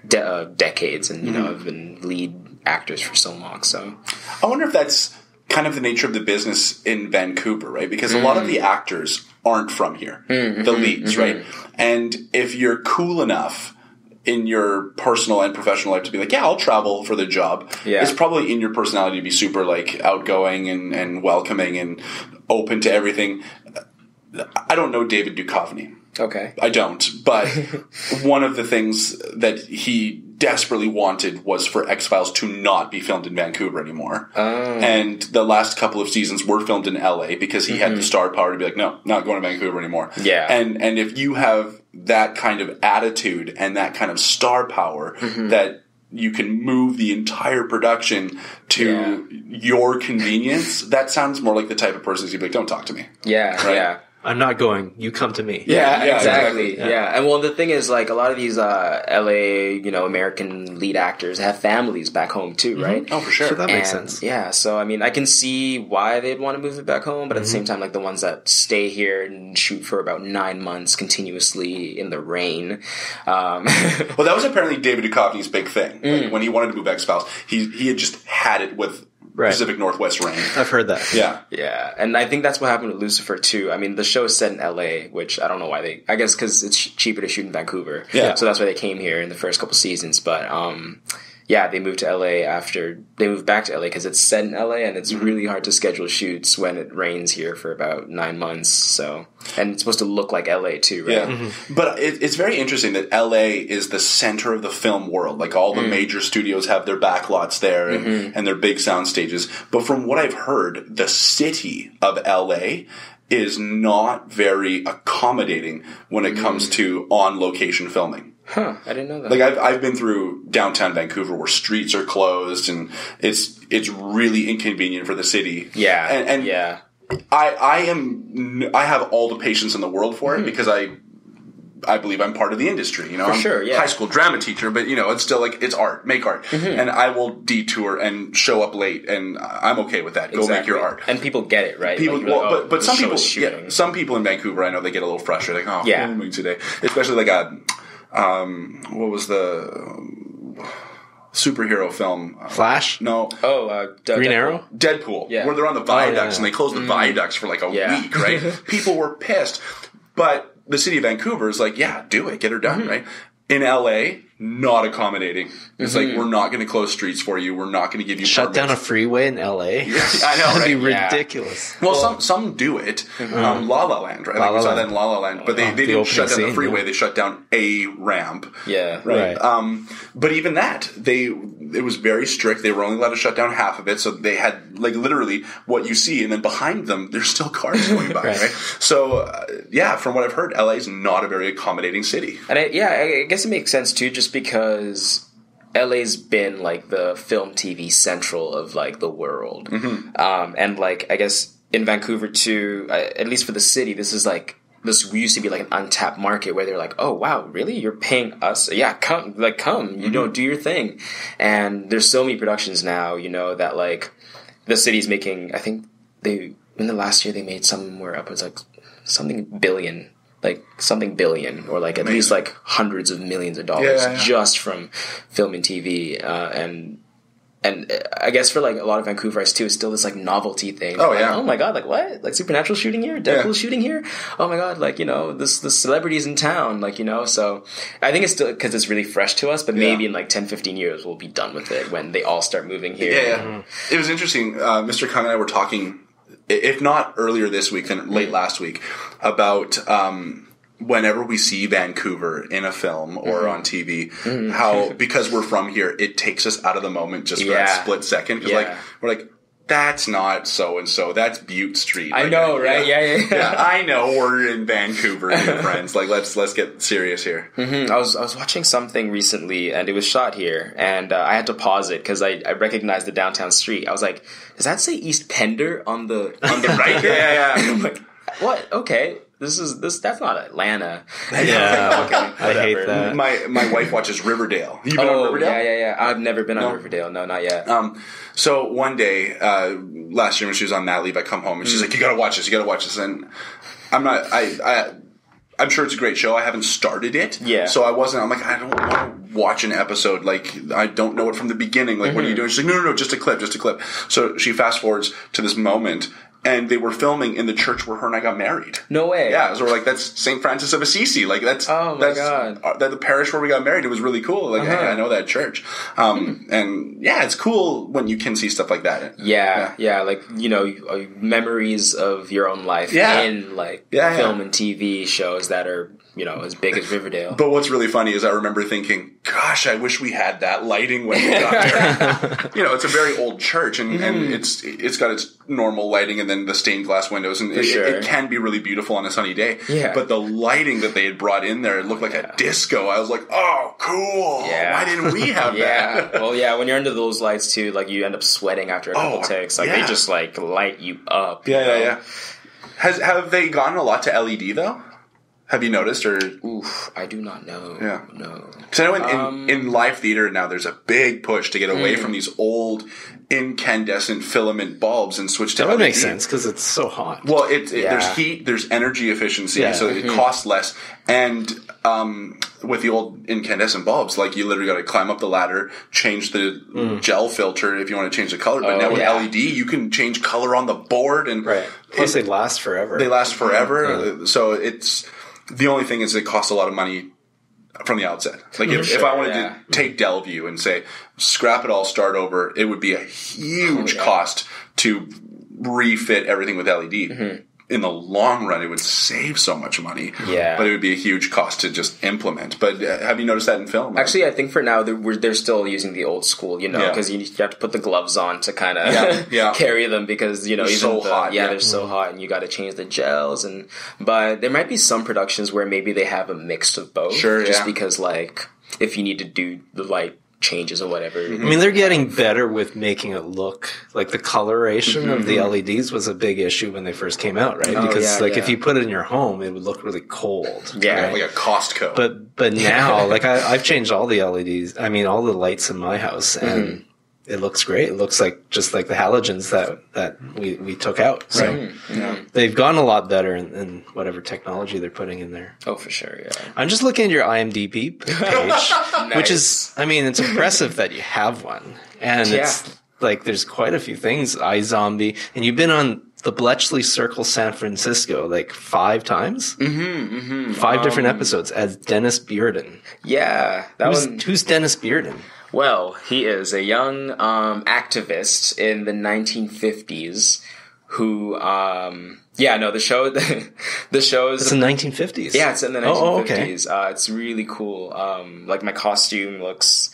de- uh, decades, and you know have been lead actors for so long. So I wonder if that's kind of the nature of the business in Vancouver, right? Because a lot of the mm. actors aren't from here, mm, mm-hmm, the leads, mm-hmm. right? And if you're cool enough in your personal and professional life to be like, yeah, I'll travel for the job. Yeah. It's probably in your personality to be super like outgoing and, and welcoming and open to everything. I don't know David Duchovny. okay, I don't. But one of the things that he desperately wanted was for X Files to not be filmed in Vancouver anymore. Oh. And the last couple of seasons were filmed in LA because he had the star power to be like, no, not going to Vancouver anymore. Mm-hmm. Yeah. And and if you have that kind of attitude and that kind of star power Mm-hmm. that you can move the entire production to your convenience, that sounds more like the type of person who'd be like, don't talk to me. Yeah, Right. yeah. I'm not going. You come to me. Yeah, Yeah, exactly. exactly. Yeah. and well, the thing is, like a lot of these uh, LA, you know, American lead actors have families back home too, right? Oh, for sure. So that makes And, sense. Yeah, so I mean, I can see why they'd want to move it back home, but at the Mm-hmm. same time, like the ones that stay here and shoot for about nine months continuously in the rain. Um, Well, that was apparently David Duchovny's big thing. Mm. Like, when he wanted to move X Files, he he had just had it with Right. Pacific Northwest rain. I've heard that. Yeah. Yeah, and I think that's what happened with Lucifer too. I mean, the show is set in L.A., which I don't know why they. I guess because it's cheaper to shoot in Vancouver. Yeah. So that's why they came here in the first couple seasons. But um, yeah, they moved to L.A. after they moved back to L.A. because it's set in L.A. and it's Mm-hmm. really hard to schedule shoots when it rains here for about nine months. So and it's supposed to look like L.A. too, right? Yeah, but it, it's very interesting that LA is the center of the film world. Like all the Mm. major studios have their backlots there and, Mm-hmm. and their big sound stages. But from what I've heard, the city of LA is not very accommodating when it comes hmm. to on location filming. Huh? I didn't know that. Like I've I've been through downtown Vancouver where streets are closed and it's it's really inconvenient for the city. yeah, and, and yeah, I I am I have all the patience in the world for it hmm. because I I believe I'm part of the industry. You know. For I'm sure, yeah. high school drama teacher, but you know, it's still like it's art, make art, Mm-hmm. and I will detour and show up late, and I'm okay with that. Go make your art. and people get it right. People, Like, well, like, oh, but but some people, is shooting. yeah, some people in Vancouver, I know they get a little frustrated. Like, oh, Yeah. filming today, especially like a, um, what was the um, superhero film? Uh, Flash. No, Oh, uh, D- Green Deadpool. Arrow. Deadpool, Yeah. where they're on the viaducts yeah. and they closed the viaducts for like a Yeah. week, right? People were pissed, but the city of Vancouver is like, yeah, do it, get her done, mm-hmm. right? In LA, not accommodating. It's like we're not going to close streets for you. We're not going to give you Shut down a freeway in L.A. I know, That'd be right? Yeah. ridiculous. Well, some some do it. Um, La La Land, right? La like we La saw Land. that in La La Land, but they, Oh, they the didn't shut opening down the freeway. yeah. They shut down a ramp. Yeah, Right. Um, but even that, they it was very strict. They were only allowed to shut down half of it, so they had like literally what you see, and then behind them, there's still cars going by. Right. right. So uh, yeah, from what I've heard, LA is not a very accommodating city. And I, yeah, I I guess it makes sense too, just because LA's been like the film TV central of like the world, um, and like I guess in Vancouver too, at least for the city, this is like this used to be like an untapped market where they're like, oh wow, really? You're paying us? Yeah, come, like come, you know, do your thing. And there's so many productions now, you know, that like the city's making. I think they in the last year they made somewhere upwards like something billion like something billion or like at least like hundreds of millions of dollars Yeah, yeah, yeah. just from film and TV uh, and and uh, I guess for like a lot of Vancouverites too, it's still this like novelty thing. Oh, Like, yeah. oh my god! Like what? Like Supernatural shooting here? Deadpool Yeah. shooting here? Oh my god! Like you know this the celebrities in town. Like you know. So I think it's still because it's really fresh to us. But maybe in like 10, 15 years we'll be done with it when they all start moving here. Yeah, yeah. It was interesting. Uh, Mr. Kung and I were talking, if not earlier this week, then late mm-hmm. last week, about um, whenever we see Vancouver in a film or mm-hmm. on TV, mm-hmm. how because we're from here, it takes us out of the moment just for Yeah. that split second. Because Yeah. like we're like. That's not so and so. That's Bute Street. I Like, know, right? Yeah, yeah, yeah. I know. We're in Vancouver, here, friends. Like, let's let's get serious here. Mhm. I was I was watching something recently, and it was shot here, and uh, I had to pause it because I, I recognized the downtown street. I was like, "Does that say East Pender on the on the right?" Yeah, yeah, yeah. I'm like, "What? Okay, this is this. That's not Atlanta." Yeah. okay, I hate that. My my wife watches Riverdale. You been on Oh Riverdale? yeah, yeah, yeah. I've never been on No. Riverdale. No, not yet. Um, so one day, uh, last year when she was on mat leave, I come home and she's like, "You gotta watch this. You gotta watch this." And I'm not. I. I I'm sure it's a great show. I haven't started it. Yeah. So I wasn't. I'm like, I don't want to watch an episode. Like, I don't know it from the beginning. Like, what are you doing? She's like, no, no, no, just a clip, just a clip. So she fast forwards to this moment. And they were filming in the church where her and I got married. No way. Yeah, so we're like, that's St. Francis of Assisi. Like that's Oh my that's God. uh, that the parish where we got married. It was really cool. Like Uh-huh. hey, I know that church. Um, and yeah, it's cool when you can see stuff like that. Yeah, yeah, like you know, uh, memories of your own life Yeah. in like Yeah, yeah. film and TV shows that are you know as big as Riverdale. But what's really funny is I remember thinking, "Gosh, I wish we had that lighting when we got there." you know, it's a very old church, and, and Mm-hmm. it's it's got its normal lighting, and then the stained glass windows, and it, sure. it can be really beautiful on a sunny day. Yeah. But the lighting that they had brought in there, it looked like a disco. I was like, "Oh, cool! Yeah. Why didn't we have yeah, that?" well, yeah. When you're under those lights too, like you end up sweating after a couple Oh, takes. Like yeah. they just like light you up. you Yeah, yeah, know? yeah. Has have they gone a lot to LED though? Have you noticed, or Oof, I do not know. Yeah. no. Because I know in, Um, in, in live theater now, there's a big push to get away from these old incandescent filament bulbs and switch to That would make sense because it's so hot. Well, it, it, Yeah. there's heat, there's energy efficiency, Yeah. so it Mm-hmm. costs less. And um, with the old incandescent bulbs, like you literally got to climb up the ladder, change the gel filter if you want to change the color. But Mm. Oh, now with yeah. LED, you can change color on the board, and right. Plus, it- they last forever. they last forever. So it's the only thing is it costs a lot of money from the outset. Like if, if I wanted yeah. to take Delview and say scrap it all, start over, it would be a huge Oh, yeah. cost to refit everything with LED. Mm-hmm. In the long run, it would save so much money. Yeah. but it would be a huge cost to just implement. But uh, have you noticed that in film? Actually, I think for now they're, we're, they're still using the old school, you know, Yeah. because you, you have to put the gloves on to kind of Yeah, yeah. carry them because you know They're even so the- hot, Yeah, yeah. they're so hot, and you got to change the gels. And but there might be some productions where maybe they have a mix of both. Sure, just yeah. because like if you need to do the light changes or whatever. I mean, they're getting better with making it look like the coloration of the LEDs was a big issue when they first came out, right? Oh, because yeah, like yeah. if you put it in your home, it would look really cold. Yeah. like a Costco. But but now, like I, I've changed all the LEDs. I mean, all the lights in my house, and Mm-hmm. It looks great. It looks like just like the halogens that that we we took out. So Mm-hmm. they've gone a lot better in, in whatever technology they're putting in there. Oh, for sure. Yeah. I'm just looking at your IMDb page, which is, I mean, it's impressive that you have one, and it's like there's quite a few things. iZombie, and you've been on the Bletchley Circle San Francisco like five times, mm-hmm, mm-hmm. five different episodes as Dennis Bearden. Yeah, that Who's, one. who's Dennis Bearden? Well, he is a young um, activist in the 1950s who, um, yeah, no, the show, the show is It's the 1950s. Yeah, it's in the 1950s. Oh, okay. uh, it's really cool. Um, like my costume looks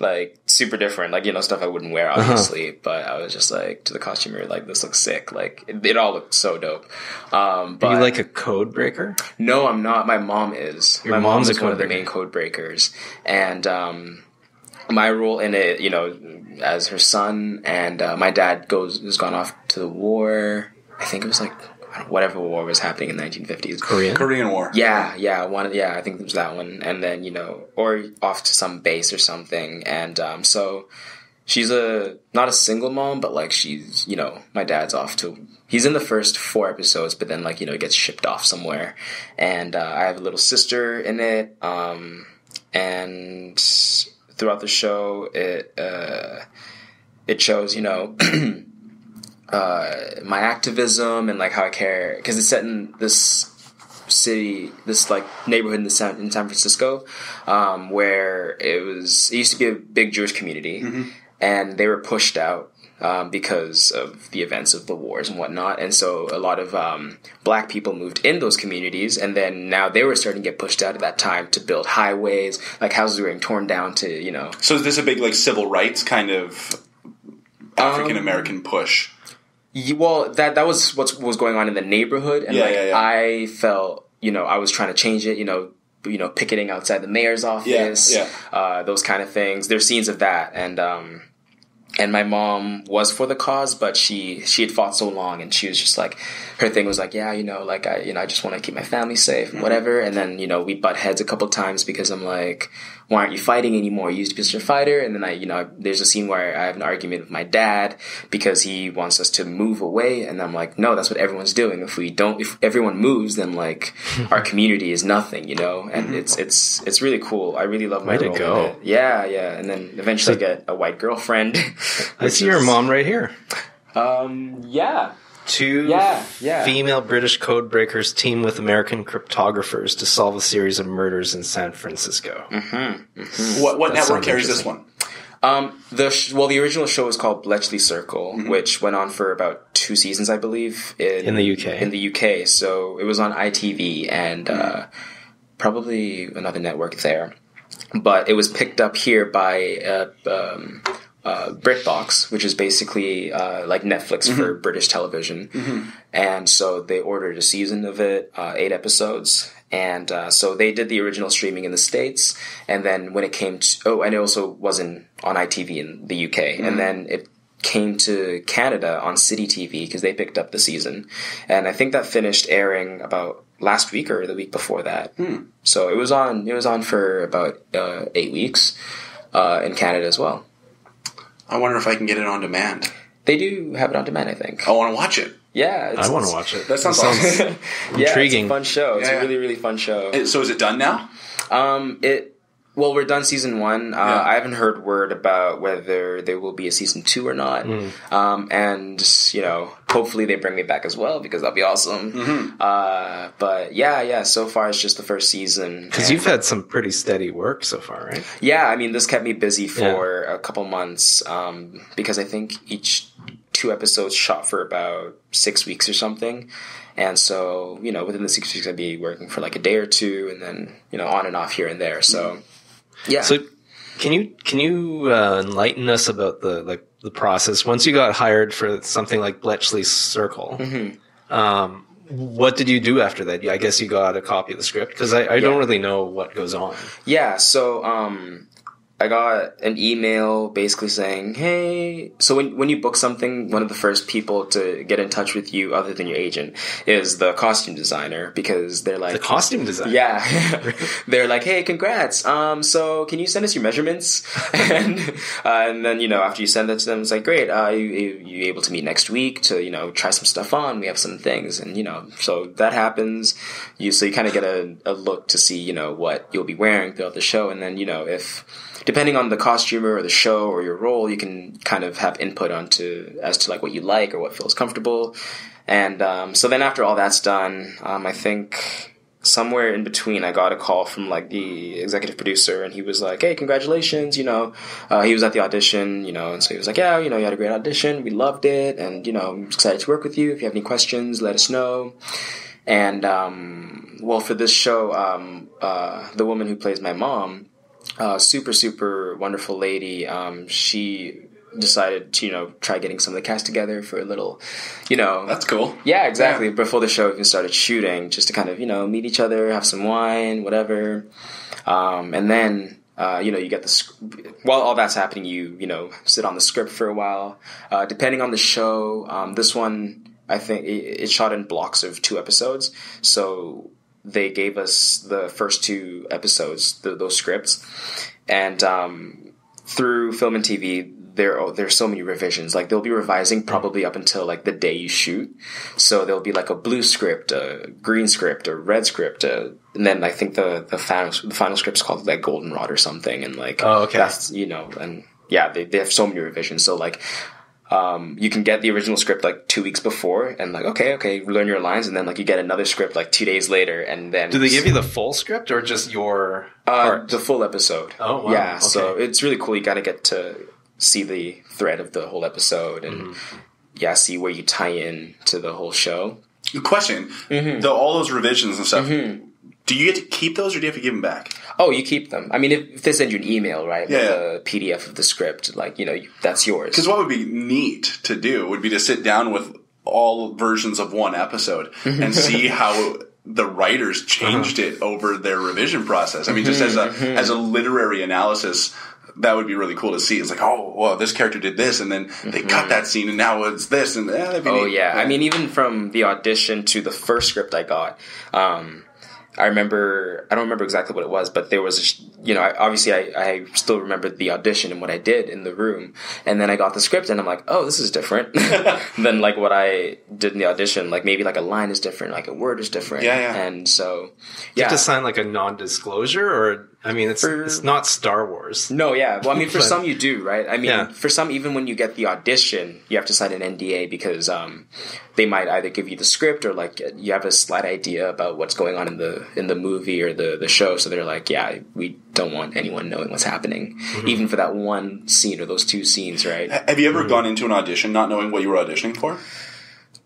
like super different. Like you know stuff I wouldn't wear, Uh-huh. obviously. But I was just like to the costumer, like this looks sick. Like it, it all looked so dope. Um, but Are you like a code breaker? no, I'm not. My mom is. Your my mom's mom a is one code of the main code breakers, and um, my role in it, you know, as her son, and uh, my dad goes has gone off to the war. I think it was like I don't know, whatever war was happening in the 1950s. Korean? Korean War. Yeah, yeah, one. Yeah, I think it was that one, and then you know, or off to some base or something, and um, so she's a not a single mom, but like she's you know, my dad's off to. He's in the first four episodes, but then like you know, he gets shipped off somewhere, and uh, I have a little sister in it, um, and throughout the show, it uh, it shows you know. uh, my activism and like how I care because it's set in this city, this like neighborhood in the San, in San Francisco, um, where it was it used to be a big Jewish community, and they were pushed out. Um, because of the events of the wars and whatnot, and so a lot of um, black people moved in those communities, and then now they were starting to get pushed out at that time to build highways, like houses were being torn down to you know So is this a big like civil rights kind of African American push? Well, that that was what was going on in the neighborhood, and Yeah, like yeah, yeah. I felt, you know, I was trying to change it. You know, you know, picketing outside the mayor's office, yeah. Uh, those kind of things. There's scenes of that, and um, and my mom was for the cause, but she she had fought so long, and she was just like, her thing was like, yeah, you know, like I, you know, I just want to keep my family safe, Mm-hmm. and whatever. And then you know, we butt heads a couple times because I'm like, why aren't you fighting anymore? You used to be such a fighter. And then I, you know, there's a scene where I have an argument with my dad because he wants us to move away. And I'm like, no, that's what everyone's doing. If we don't, if everyone moves, then like our community is nothing, you know? And it's, it's, it's really cool. I really love my Way to go. Yeah. Yeah. And then eventually So- get a white girlfriend. I see your mom right here. Um, yeah. Two Yeah, yeah. female British code breakers team with American cryptographers to solve a series of murders in San Francisco. What, what network carries this one? Um, the sh- well, the original show was called Bletchley Circle, Mm-hmm. which went on for about two seasons, I believe, in, In the UK. In the UK, so it was on ITV and uh, probably another network there, but it was picked up here by uh, um, uh, BritBox, which is basically uh, like Netflix for British television, and so they ordered a season of it, uh, eight episodes. And uh, so they did the original streaming in the states, and then when it came to oh, and it also wasn't on ITV in the UK, and then it came to Canada on City TV because they picked up the season, and I think that finished airing about last week or the week before that. So it was on. It was on for about uh, eight weeks uh, in Canada as well. I wonder if I can get it on demand. They do have it on demand, I think. I want to watch it. Yeah, it's, I want to watch it. That sounds awesome. yeah, intriguing. It's a fun show. It's Yeah, a really, really fun show. Eh, So is it done now? Um, it. Well, we're done season one. Uh, Yeah. I haven't heard word about whether there will be a season two or not. Um, and you know, hopefully they bring me back as well because that'd be awesome. Uh, but yeah, yeah. So far, it's just the first season. Because you've had some pretty steady work so far, right? yeah, I mean, this kept me busy for a couple months um, because I think each two episodes shot for about six weeks or something. And so, you know, within the six weeks, I'd be working for like a day or two and then, you know, on and off here and there. So, yeah. So, can you can you uh, enlighten us about the like the process once you got hired for something like Bletchley Circle? Mm-hmm. Um, what did you do after that? I guess you got a copy of the script because I, I don't really know what goes on. Yeah, so um I got an email basically saying, "Hey, so when when you book something, one of the first people to get in touch with you other than your agent is the costume designer because they're like The costume designer. yeah, they're like, "Hey, congrats! Um, so can you send us your measurements?" and uh, and then you know after you send that to them, it's like, "Great, uh, you you able to meet next week to you know try some stuff on? We have some things, and you know so that happens. You so you kind of get a, a look to see you know what you'll be wearing throughout the show, and then you know if depending on the costumer or the show or your role, you can kind of have input onto as to like what you like or what feels comfortable. And um, so then after all that's done, um, I think somewhere in between, I got a call from like the executive producer, and he was like, "Hey, congratulations! You know, uh, he was at the audition, you know, and so he was like, "Yeah, you know, you had a great audition. We loved it, and you know, I'm excited to work with you. If you have any questions, let us know." And um, well, for this show, um, uh, the woman who plays my mom, uh, super super wonderful lady. Um, she decided to you know try getting some of the cast together for a little, you know, That's cool. yeah, exactly. Before the show even started shooting, just to kind of you know meet each other, have some wine, whatever, um, and then. Uh, you know, you get the sc- while all that's happening, you you know sit on the script for a while. Uh, depending on the show, um, this one I think it, it shot in blocks of two episodes, so they gave us the first two episodes, the, those scripts, and um, through film and TV, there are, there's so many revisions. Like they'll be revising probably up until like the day you shoot. So there'll be like a blue script, a green script, a red script, uh and then I think the the final the final script's called like Goldenrod or something. And like Oh, okay. that's you know and yeah they they have so many revisions. So like. Um, you can get the original script like two weeks before, and like okay, okay, learn your lines, and then like you get another script like two days later, and then Do they give you the full script or just your uh, part? the full episode. Oh, wow. Yeah, so it's really cool. You got to get to see the thread of the whole episode and Mm-hmm. yeah, see where you tie in to the whole show. Question: Mm-hmm. the, all those revisions and stuff. Do you get to keep those, or do you have to give them back? Oh, you keep them. I mean, if, if they send you an email, right, Yeah, with a PDF of the script, like you know, you, that's yours. Because what would be neat to do would be to sit down with all versions of one episode mm-hmm. and see how the writers changed it uh-huh. over their revision process. I mean, just as a mm-hmm, mm-hmm. as a literary analysis. That would be really cool to see. It's like, oh, well, this character did this, and then they cut that scene, and now it's this, and eh, that'd be Oh neat. yeah, I mean, even from the audition to the first script I got, um, I remember I don't remember exactly what it was, but there was a, you know I, obviously I, I still remember the audition and what I did in the room, and then I got the script and I'm like, oh, this is different than like what I did in the audition. Like maybe like a line is different, like a word is different. Yeah, yeah. And so you yeah, have to sign like a non-disclosure or I mean, it's For- it's not Star Wars. No, yeah. Well, I mean, for But- some you do, right? I mean, Yeah. for some, even when you get the audition, you have to sign an NDA because um, they might either give you the script or like you have a slight idea about what's going on in the in the movie or the the show. So they're like, yeah, we don't want anyone knowing what's happening, Mm-hmm. even for that one scene or those two scenes, right? Have you ever gone into an audition not knowing what you were auditioning for?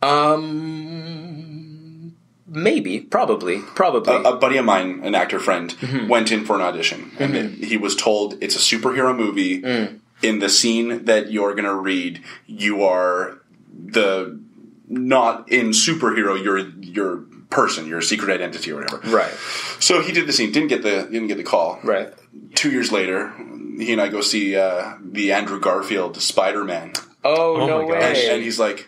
Um, maybe, probably, probably. A, a buddy of mine, an actor friend, Mm-hmm. went in for an audition, and then he was told it's a superhero movie. Mm. In the scene that you're going to read, you are the not in superhero. You're your person, your secret identity or whatever. right, So he did the scene. Didn't get the didn't get the call. right. Two years later, he and I go see uh, the Andrew Garfield Spider Man, Oh, Oh no my gosh. and, way! and he's like.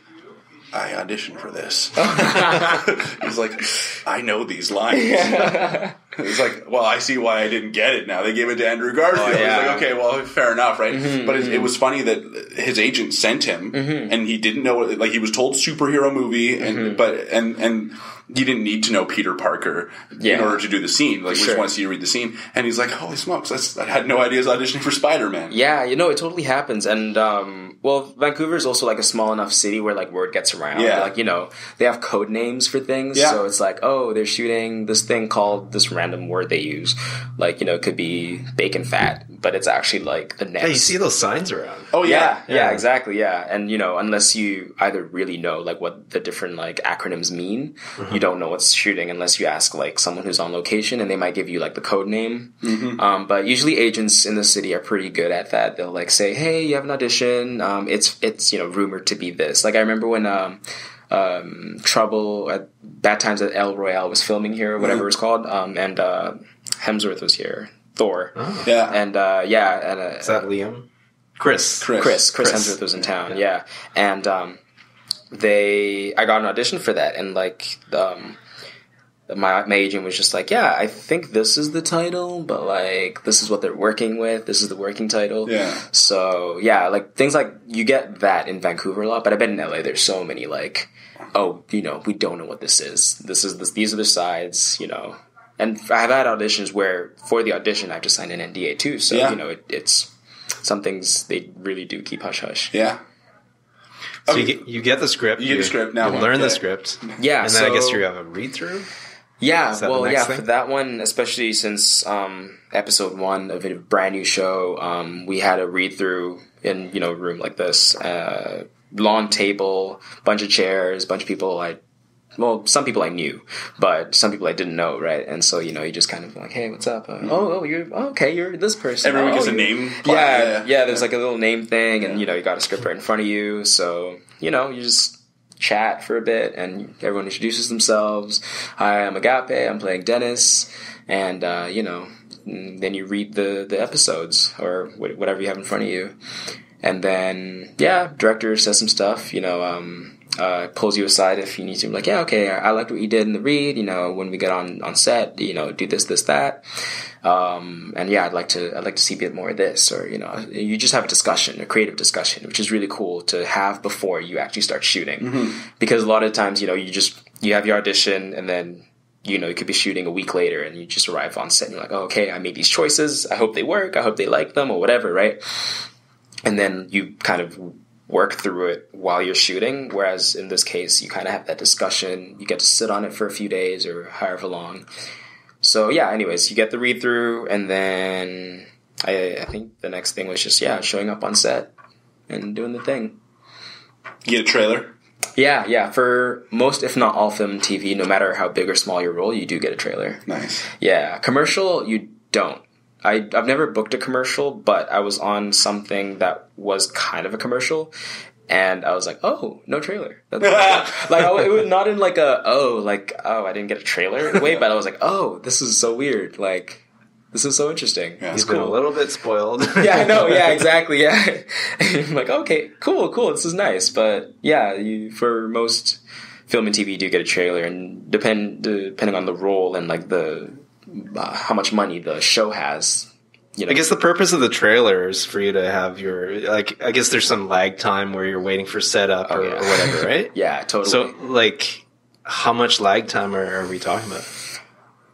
I auditioned for this. he's like, I know these lines. It's like, well, I see why I didn't get it now. They gave it to Andrew Garfield. Oh, yeah. Mm-hmm, like, okay, well, fair enough, right? but it, it was funny that his agent sent him, and he didn't know. Like he was told superhero movie, and Mm-hmm. but and and you didn't need to know Peter Parker in order to do the scene. Like we Sure. just want to see you read the scene. And he's like, holy smokes, that's, I had no idea I was auditioning for Spider Man. Yeah, you know, it totally happens. And, um, well, Vancouver is also like a small enough city where like word gets around. Yeah. Like, you know, they have code names for things. Yeah. So it's like, oh, they're shooting this thing called this random word they use. Like, you know, it could be bacon fat, but it's actually like the next. Yeah, you see those signs around. Oh Yeah, yeah, yeah, Yeah. exactly, yeah. And you know, unless you either really know like what the different like acronyms mean, you don't know what's shooting unless you ask like someone who's on location, and they might give you like the code name. Um, but usually, agents in the city are pretty good at that. They'll like say, "Hey, you have an audition. Um, it's it's you know rumored to be this." Like I remember when. Um, um, Trouble at Bad Times at El Royale was filming here, or whatever it was called, um, and uh, Hemsworth was here, Thor, yeah. and uh, yeah, and uh, Is that Liam? Chris. Chris. Chris, Chris, Chris. Hemsworth was in town, yeah, and um, they, I got an audition for that, and like, um, my my agent was just like, yeah, I think this is the title, but like, this is what they're working with. This is the working title. Yeah. So yeah, like things like you get that in Vancouver a lot, but I bet in LA there's so many like, oh, you know, we don't know what this is. This is this. These are the sides, you know. And I've had auditions where for the audition I have to sign an NDA too. So Yeah. you know, it, it's some things they really do keep hush hush. Yeah. So Okay. you get you get the script. You get the script, now You learn the script, Yeah, and then I guess you have a read through. Yeah, Is that the well, yeah, thing? for that one, especially since um, episode one of a brand new show, um, we had a read through in you know a room like this, uh, long table, bunch of chairs, bunch of people I. Well, some people I knew, but some people I didn't know, right? And so, you know, you just kind of like, hey, what's up? Uh, oh, oh, you're oh, okay. You're this person. Everyone oh, gets a you- name. Yeah, yeah, There's like a little name thing, and you know, you got a script right in front of you. So you know, you just chat for a bit, and everyone introduces themselves. Hi, I'm Agape. I'm playing Dennis, and uh, you know, then you read the the episodes or whatever you have in front of you, and then yeah, director says some stuff. You know. Um, uh, pulls you aside if you need to. Like, yeah, okay, I, I liked what you did in the read. You know, when we get on on set, you know, do this, this, that. Um, and yeah, I'd like to, I'd like to see a bit more of this, or you know, you just have a discussion, a creative discussion, which is really cool to have before you actually start shooting, because a lot of times, you know, you just you have your audition and then. You know, you could be shooting a week later and you just arrive on set and you're like, oh, okay, I made these choices. I hope they work. I hope they like them or whatever, right? And then you kind of work through it while you're shooting. Whereas in this case, you kind of have that discussion. You get to sit on it for a few days or however long. So yeah, anyways, you get the read through, and then I, I think the next thing was just yeah, showing up on set and doing the thing. You get a trailer. Yeah, yeah. For most, if not all, film TV, no matter how big or small your role, you do get a trailer. Nice. Yeah, commercial you don't. I I've never booked a commercial, but I was on something that was kind of a commercial, and I was like, oh, no trailer. That's- like I, it was not in like a oh like oh I didn't get a trailer way, but I was like oh this is so weird. Like this is so interesting. Yeah. He's been a little bit spoiled. yeah, I know. Yeah, exactly. Yeah, I'm like, okay, cool, cool. This is nice, but yeah, you, for most film and TV, you do get a trailer, and depend depending on the role and like the uh, how much money the show has. You know, I guess the purpose of the trailer is for you to have your like. I guess there's some lag time where you're waiting for setup or, Oh, yeah. or whatever, right? yeah, totally. So, like, how much lag time are, are we talking about?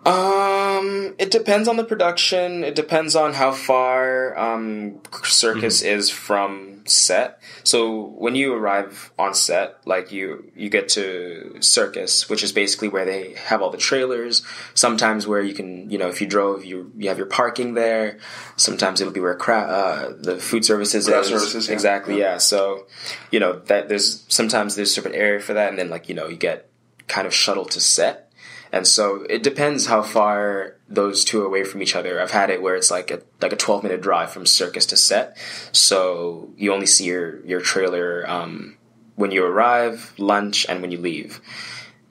Um, it depends on the production. It depends on how far um, circus mm-hmm. is from set. So when you arrive on set, like you you get to circus, which is basically where they have all the trailers. Sometimes where you can, you know, if you drove, you you have your parking there. Sometimes it'll be where cra- uh, the food services Craft is. services yeah. exactly yeah. yeah. So you know that there's sometimes there's a separate area for that, and then like you know you get kind of shuttled to set and so it depends how far those two are away from each other. I've had it where it's like a like a twelve minute drive from circus to set, so you only see your your trailer um, when you arrive, lunch, and when you leave.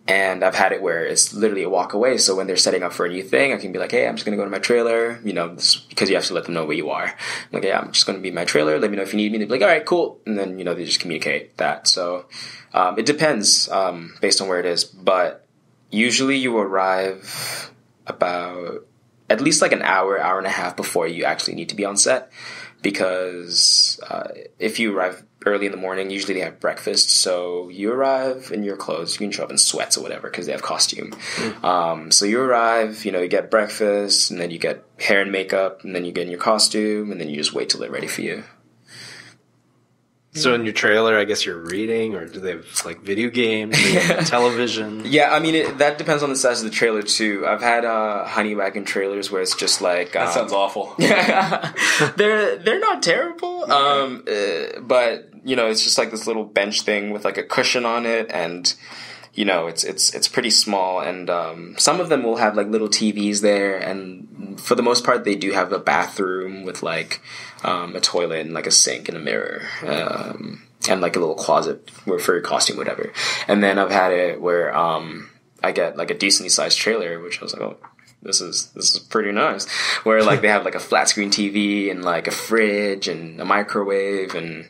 And I've had it where it's literally a walk away. So when they're setting up for a new thing, I can be like, "Hey, I'm just gonna go to my trailer," you know, because you have to let them know where you are. I'm like, "Yeah, I'm just gonna be my trailer. Let me know if you need me." They're like, "All right, cool," and then you know they just communicate that. So um, it depends um, based on where it is, but usually you arrive about at least like an hour, hour and a half before you actually need to be on set. Because uh, if you arrive early in the morning, usually they have breakfast. So you arrive in your clothes. You can show up in sweats or whatever because they have costume. Mm. Um, so you arrive, you know, you get breakfast, and then you get hair and makeup, and then you get in your costume, and then you just wait till they're ready for you. So in your trailer, I guess you're reading, or do they have like video games, television? Yeah, I mean it, that depends on the size of the trailer too. I've had uh, honey wagon trailers where it's just like um, that sounds awful. Yeah, they're they're not terrible, um, uh, but you know it's just like this little bench thing with like a cushion on it, and you know it's it's it's pretty small, and um, some of them will have like little TVs there, and for the most part they do have a bathroom with like um, a toilet and like a sink and a mirror. Um, and like a little closet where for your costume, whatever. And then I've had it where um, I get like a decently sized trailer, which I was like, oh, this is this is pretty nice. Where like they have like a flat screen TV and like a fridge and a microwave and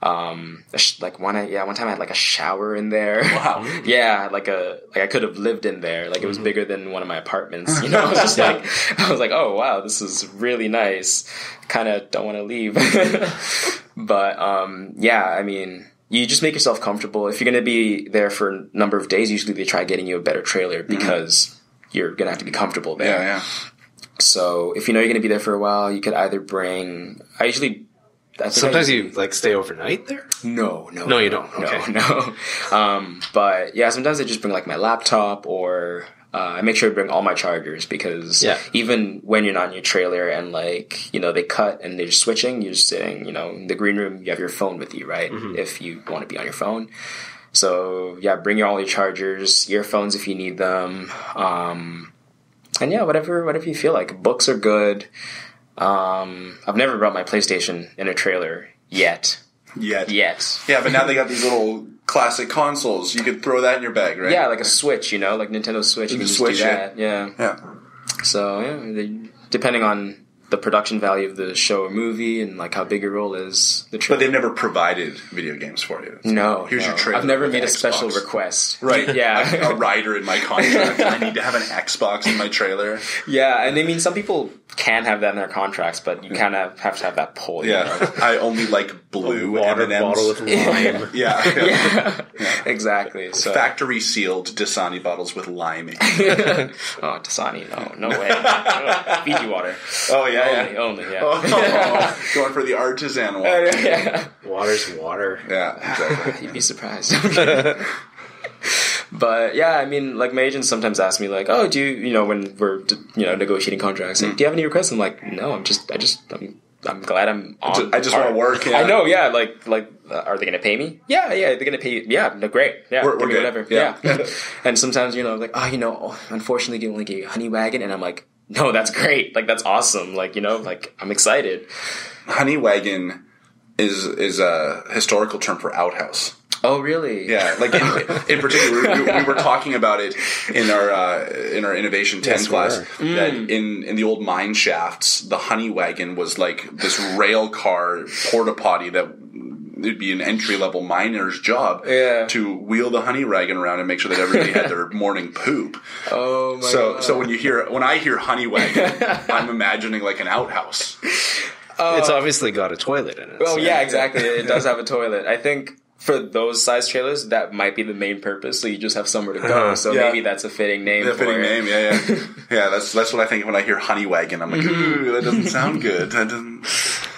um sh- like one yeah one time I had like a shower in there. Wow. yeah, like a like I could have lived in there. Like it was mm-hmm. bigger than one of my apartments. You know, I was just like I was like, oh wow, this is really nice. Kind of don't want to leave. but um yeah, I mean you just make yourself comfortable. If you're going to be there for a number of days, usually they try getting you a better trailer mm-hmm. because mm-hmm. you're going to have to be comfortable there. Yeah, yeah. So if you know you're going to be there for a while, you could either bring. I usually Sometimes you like stay overnight there. No, no, no, you don't. Okay. No, no. Um, but yeah, sometimes I just bring like my laptop or uh, I make sure to bring all my chargers because yeah. even when you're not in your trailer and like you know they cut and they're switching, you're just sitting. You know, in the green room, you have your phone with you, right? Mm-hmm. If you want to be on your phone. So yeah, bring your all your chargers, earphones if you need them, um, and yeah, whatever whatever you feel like. Books are good. Um, I've never brought my PlayStation in a trailer yet. Yet. Yet. Yeah, but now they got these little classic consoles. You could throw that in your bag, right? Yeah, like a Switch, you know, like Nintendo Switch. You, you can just switch do that. It. Yeah. Yeah. So yeah, they, depending on the production value of the show or movie and like how big your role is. The but they've never provided video games for you. no, here's no. your trailer. I've never made a Xbox. special request. Right? yeah, a, a rider in my contract. I need to have an Xbox in my trailer. Yeah, and I mean some people can have that in their contracts, but you hmm. kind of have to have that pull. Yeah, know? I only like blue water M&Ms. bottle with lime. yeah. Yeah. yeah. yeah, exactly. So. Factory sealed Dasani bottles with lime. oh, Dasani, no, no way. Fiji water. Oh yeah, only, yeah. only, yeah. Oh, going for the artisan water. yeah. Water's water. Yeah, exactly. You'd be surprised. but yeah, I mean, like my agents sometimes ask me, like, "Oh, do you, you know, when we're you know negotiating contracts, like, hmm. do you have any requests?" I'm like, "No, I'm just, I just, I'm, I'm glad I'm on. I just, want to work. Yeah. I know, yeah. Like, like, uh, are they going to pay me? Yeah, yeah, they're going to pay you. Yeah, no, great. Yeah, we're, we're whatever. Yeah. yeah. and sometimes, you know, like, oh, you know, unfortunately, you only get honey wagon, and I'm like, no, that's great. Like, that's awesome. Like, you know, like, I'm excited. Honey wagon is is a historical term for outhouse. Oh, really? Yeah, like in, in particular, we, we, were talking about it in our uh, in our innovation ten yes, class. Mm. That in in the old mine shafts, the honey wagon was like this rail car porta potty that it'd be an entry level miner's job yeah. to wheel the honey wagon around and make sure that everybody had their morning poop. Oh my so, God. So when you hear when I hear honey wagon, I'm imagining like an outhouse. Uh, it's obviously got a toilet in it. Well, so. yeah, exactly. It does have a toilet. I think for those size trailers, that might be the main purpose. So you just have somewhere to go. Uh-huh. So Yeah. maybe that's a fitting name. Yeah, for fitting it. name. Yeah, yeah, yeah. That's that's what I think when I hear honey wagon. I'm like, ooh, that doesn't sound good. That doesn't.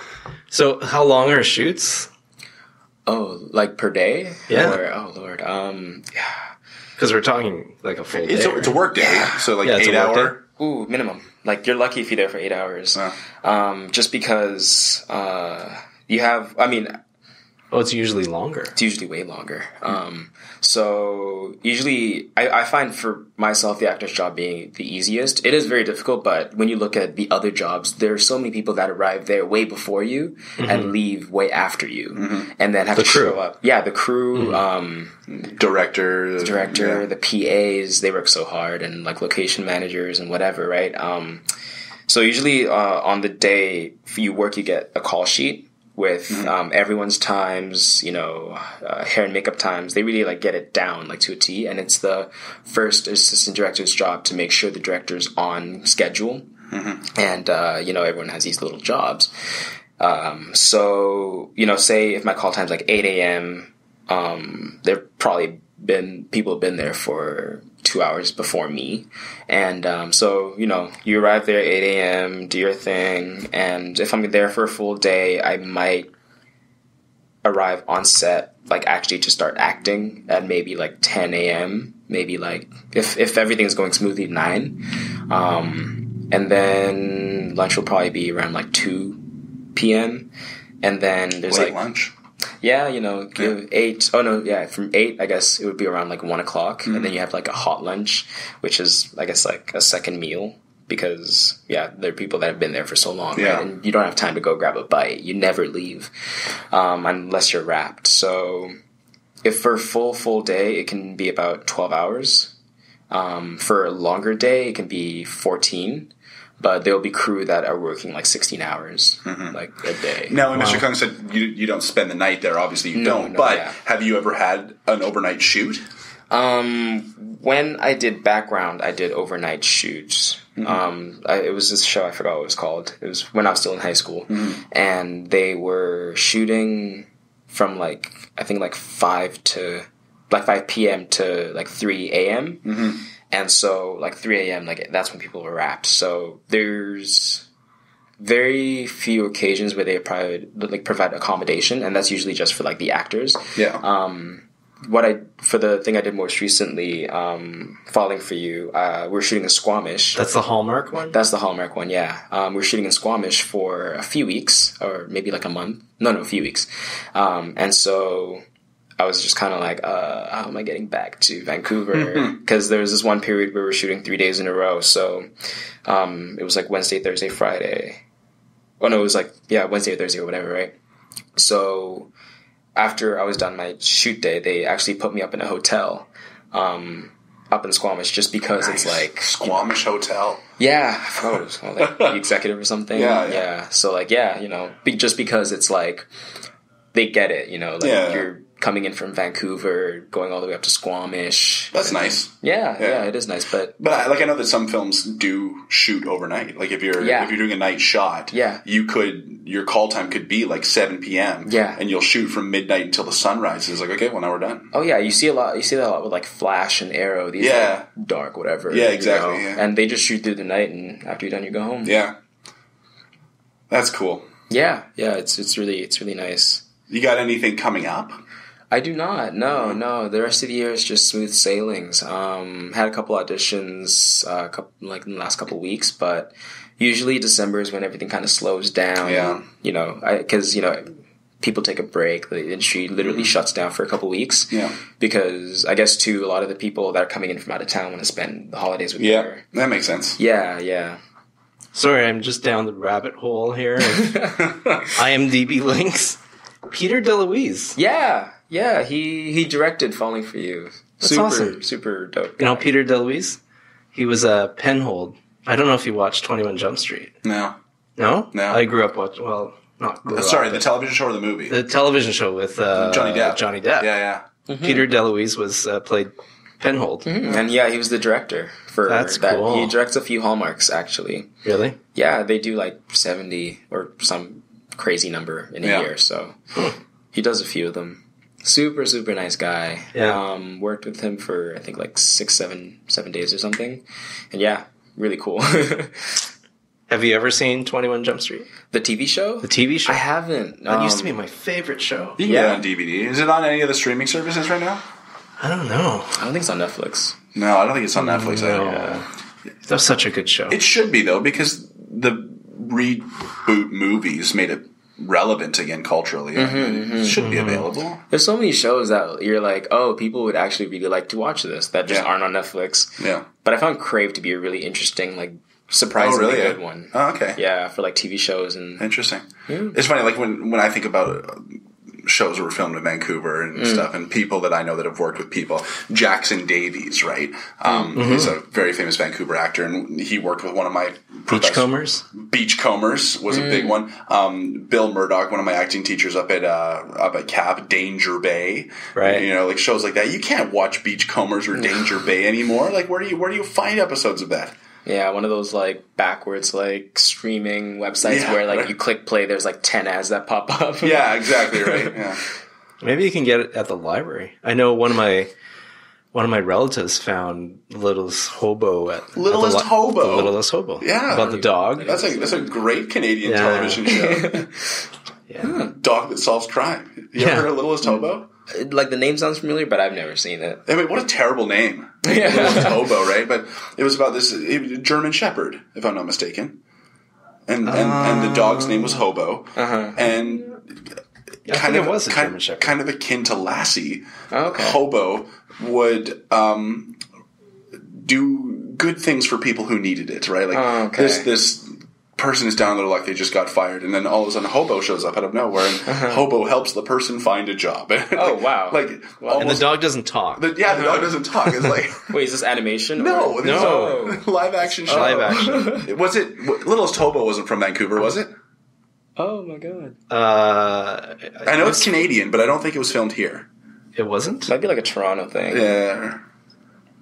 So how long are shoots? Oh, like per day? Yeah. Or, oh lord. Um. Yeah. Because we're talking like a full day. It's a, it's a work day, so like Yeah, eight work hour. Ooh, minimum. Like you're lucky if you're there for eight hours. Yeah. Um. Just because. Uh. You have. I mean, oh, it's usually longer. it's usually way longer. Um, so usually, I, I find for myself the actor's job being the easiest. It is very difficult, but when you look at the other jobs, there are so many people that arrive there way before you and leave way after you, and then have The to crew. show up. Yeah, the crew, um, Director, director, yeah. the PAs, they work so hard, and like location managers and whatever, right? Um, so usually uh, on the day you work, you get a call sheet with um, everyone's times, you know, uh, hair and makeup times. They really like get it down like to a T, and it's the first assistant director's job to make sure the director's on schedule, and uh, you know everyone has these little jobs. Um, so you know, say if my call time's like eight a.m um, there've probably been people have been there for two hours before me, and um, so you know you arrive there eight a.m. do your thing, and if I'm there for a full day, I might arrive on set like actually to start acting at maybe like 10 a.m. maybe like if if everything's going smoothly nine, um, and then lunch will probably be around like two p.m. And then there's late like lunch. Yeah, you know, give eight. Oh no, yeah, from eight, I guess it would be around like one o'clock, and then you have like a hot lunch, which is I guess like a second meal because yeah, there are people that have been there for so long, Yeah. right? And you don't have time to go grab a bite. You never leave um, unless you're wrapped. So if for a full full day, it can be about twelve hours. Um, for a longer day, it can be fourteen. But there'll be crew that are working like sixteen hours, like a day. Now, when Mr. Kung said you, you don't spend the night there, obviously you No, don't. no, but yeah. have you ever had an overnight shoot? Um, when I did background, I did overnight shoots. Um, I, it was this show I forgot what it was called. It was when I was still in high school, and they were shooting from like I think like five to like five p.m. to like three a.m. And so like three a.m. like that's when people were wrapped. So there's very few occasions where they provide like provide accommodation, and that's usually just for like the actors Yeah. um, what I for the thing I did most recently, um, falling for you, uh, we're shooting in Squamish. That's the Hallmark one. That's the Hallmark one, yeah. Um, we're shooting in Squamish for a few weeks, or maybe like a month. No, no, a few weeks. Um, and so I was just kind of like, uh, how am I getting back to Vancouver? Because there was this one period where we were shooting three days in a row. So um, it was like Wednesday, Thursday, Friday. Oh no, it was like yeah, Wednesday or Thursday or whatever, right? So after I was done my shoot day, they actually put me up in a hotel. Um, up in Squamish, just because it's like Squamish Hotel. yeah, I forgot what it was called, like the executive or something. Yeah, yeah. So like, yeah, you know, be, just because it's like they get it, you know, like Yeah. you're coming in from Vancouver, going all the way up to Squamish. That's nice. Yeah, yeah, Yeah. it is nice, but But I, like I know that some films do shoot overnight. Like if you're Yeah. if you're doing a night shot, Yeah. you could your call time could be like seven p.m. Yeah. and you'll shoot from midnight until the sun rises. Like okay, well now we're done. oh yeah, you see a lot. You see that a lot with like Flash and Arrow. These Yeah. like, dark whatever. Yeah, you exactly, know, yeah. And they just shoot through the night, and after you're done, you go home. Yeah, that's cool. yeah, yeah. It's it's really it's really nice. You got anything coming up? I do not. No, no. The rest of the year is just smooth sailings. Um, had a couple auditions, uh, couple, like in the last couple weeks, but usually December is when everything kind of slows down. Yeah. You know, because you know people take a break. The industry literally shuts down for a couple weeks. Mm-hmm. Yeah. Because I guess too, a lot of the people that are coming in from out of town want to spend the holidays with Yeah, their that makes sense. yeah, yeah. Sorry, I'm just down the rabbit hole here. of IMDb links. Peter DeLuise. Yeah, yeah. He he directed Falling for You. That's super awesome. super dope. You know. Peter DeLuise? He was a Penhall. I don't know if you watched 21 Jump Street. No, No? No. I grew up watching, well, not grew sorry, up, the television show or the movie? the television show with uh, Johnny Depp. Johnny Depp. yeah, yeah. Peter DeLuise was uh, played Penhall. And yeah, he was the director for That's that. cool. He directs a few hallmarks actually. Really? Yeah, they do like seventy or some crazy number in a Yeah. year. So he does a few of them. Super, super nice guy. Yeah. Um, worked with him for I think like six, seven, seven days or something, and yeah, really cool. Have you ever seen Twenty One Jump Street, the TV show? the TV show? I haven't. That used to Um, be my favorite show. You can Yeah. get it on DVD. Is it on any of the streaming services right now? I don't know. I don't think it's on Netflix. No, I don't think it's on Netflix. No. either. That was such a good show. It should be though, because the reboot movies made it relevant again culturally. Mm-hmm, it mm-hmm. should be mm-hmm. available. There's so many shows that you're like, oh, people would actually really like to watch this that just Yeah. aren't on Netflix. Yeah. But I found Crave to be a really interesting, like surprisingly Oh, really? good one. Oh, okay. Yeah, for like TV shows and Interesting. It's funny, like when when I think about shows were filmed in Vancouver and stuff, and people that I know that have worked with people. Jackson Davies, right? Um, He's a very famous Vancouver actor, and he worked with one of my Beachcombers. Beachcombers was a big one. Um, Bill Murdoch, one of my acting teachers up at uh, up at CAP, Danger Bay. Right. You know, like shows like that. You can't watch Beachcombers or Danger Bay anymore. Like, where do you where do you find episodes of that? Yeah, one of those like backwards like streaming websites Yeah, where like right. you click play, there's like ten ads that pop up. Yeah, exactly right. Yeah. Maybe you can get it at the library. I know one of my one of my relatives found Littlest Hobo at at the Littlest li- Hobo? The Littlest Hobo. Yeah. about the dog. That's a that's a great Canadian Yeah. television show. Yeah. Hmm, dog that solves crime. You ever Yeah. heard of Littlest Hobo? Like the name sounds familiar, but I've never seen it. I mean, what a terrible name. Littlest Hobo, right? But it was about this it was a German Shepherd, if I'm not mistaken. And and, and the dog's name was Hobo. Uh-huh. And I kind think of it was a kind, German Shepherd. kind of akin to Lassie. Okay. Hobo would um, do good things for people who needed it, right? Like Oh, okay. this this person is down their like they just got fired, and then all of a sudden Hobo shows up out of nowhere, and Hobo helps the person find a job. Uh-huh. Oh, wow. like and the dog doesn't talk. the, yeah, the dog doesn't talk. It's like. Wait, is this animation? No, or- No. live action show. Live action. Was it Littlest Hobo wasn't from Vancouver, was it? Oh my god. Uh, I know it's Canadian, but I don't think it was filmed here. it wasn't. Might be like a Toronto thing. Yeah.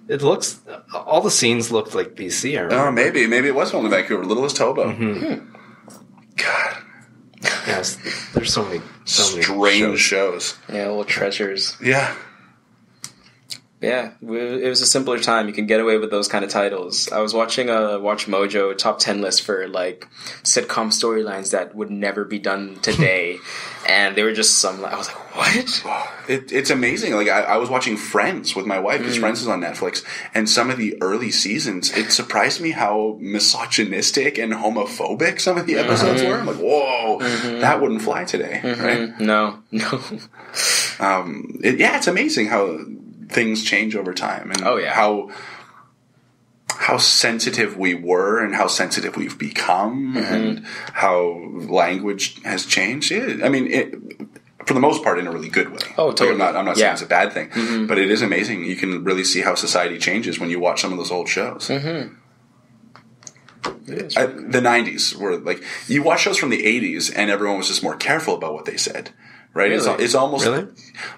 It looks. All the scenes looked like BC. I remember. Oh, maybe. Maybe it was filmed in Vancouver. Littlest Hobo. Mm-hmm. God. Yes, there's so many, so many Strange shows. shows. Yeah, little treasures. Yeah. Yeah, it was a simpler time. You can get away with those kind of titles. I was watching a Watch Mojo top 10 list for like sitcom storylines that would never be done today. and they were just some, I was like, what? It, it's amazing. Like I, I was watching Friends with my wife because Mm. Friends is on Netflix, and some of the early seasons, it surprised me how misogynistic and homophobic some of the episodes Mm-hmm. were. I'm like, whoa, that wouldn't fly today, right? No, no. Um, it, yeah, it's amazing how things change over time, and Oh, yeah. how how sensitive we were and how sensitive we've become, Mm-hmm. and how language has changed. Yeah, I mean, it, for the most part, in a really good way. Oh, Like, totally. I'm not, I'm not Yeah. saying it's a bad thing, but it is amazing. You can really see how society changes when you watch some of those old shows. I, the 90s were like you watch shows from the 80s and everyone was just more careful about what they said right it's, Really? it's almost Really?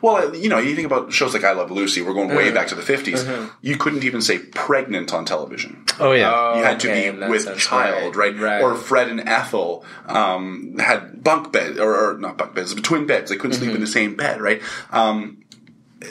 well you know you think about shows like i love lucy we're going Uh-huh. way back to the 50s you couldn't even say pregnant on television Oh yeah. you had okay, to be that with child right. Right. or fred and ethel um, had bunk beds or, or not bunk beds but twin beds they couldn't sleep Mm-hmm. in the same bed right um,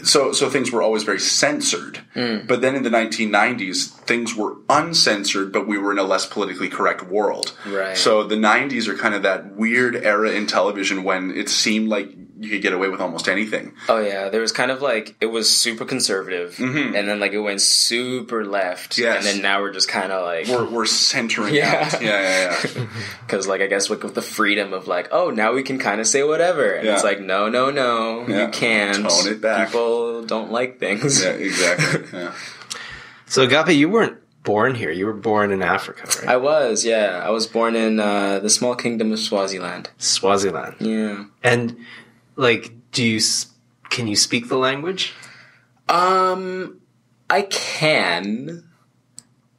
so so things were always very censored. Mm. But then in the 1990s, things were uncensored, but we were in a less politically correct world. Right. So the 90s are kind of that weird era in television when it seemed like you could get away with almost anything. Oh yeah, there was kind of like it was super conservative, and then like it went super left, Mm-hmm. Yes. and then now we're just kind of like We're, we're centering Yeah. out. Yeah, yeah, yeah. because like I guess with, with the freedom of like oh now we can kind of say whatever, and it's like no no no Yeah. you can't Tone it back. People don't like things. yeah, exactly. Yeah. So Agape, you weren't born here. You were born in Africa, right? I was yeah I was born in uh, the small kingdom of Swaziland. Swaziland. Yeah. And like, do you can you speak the language? Um, I can.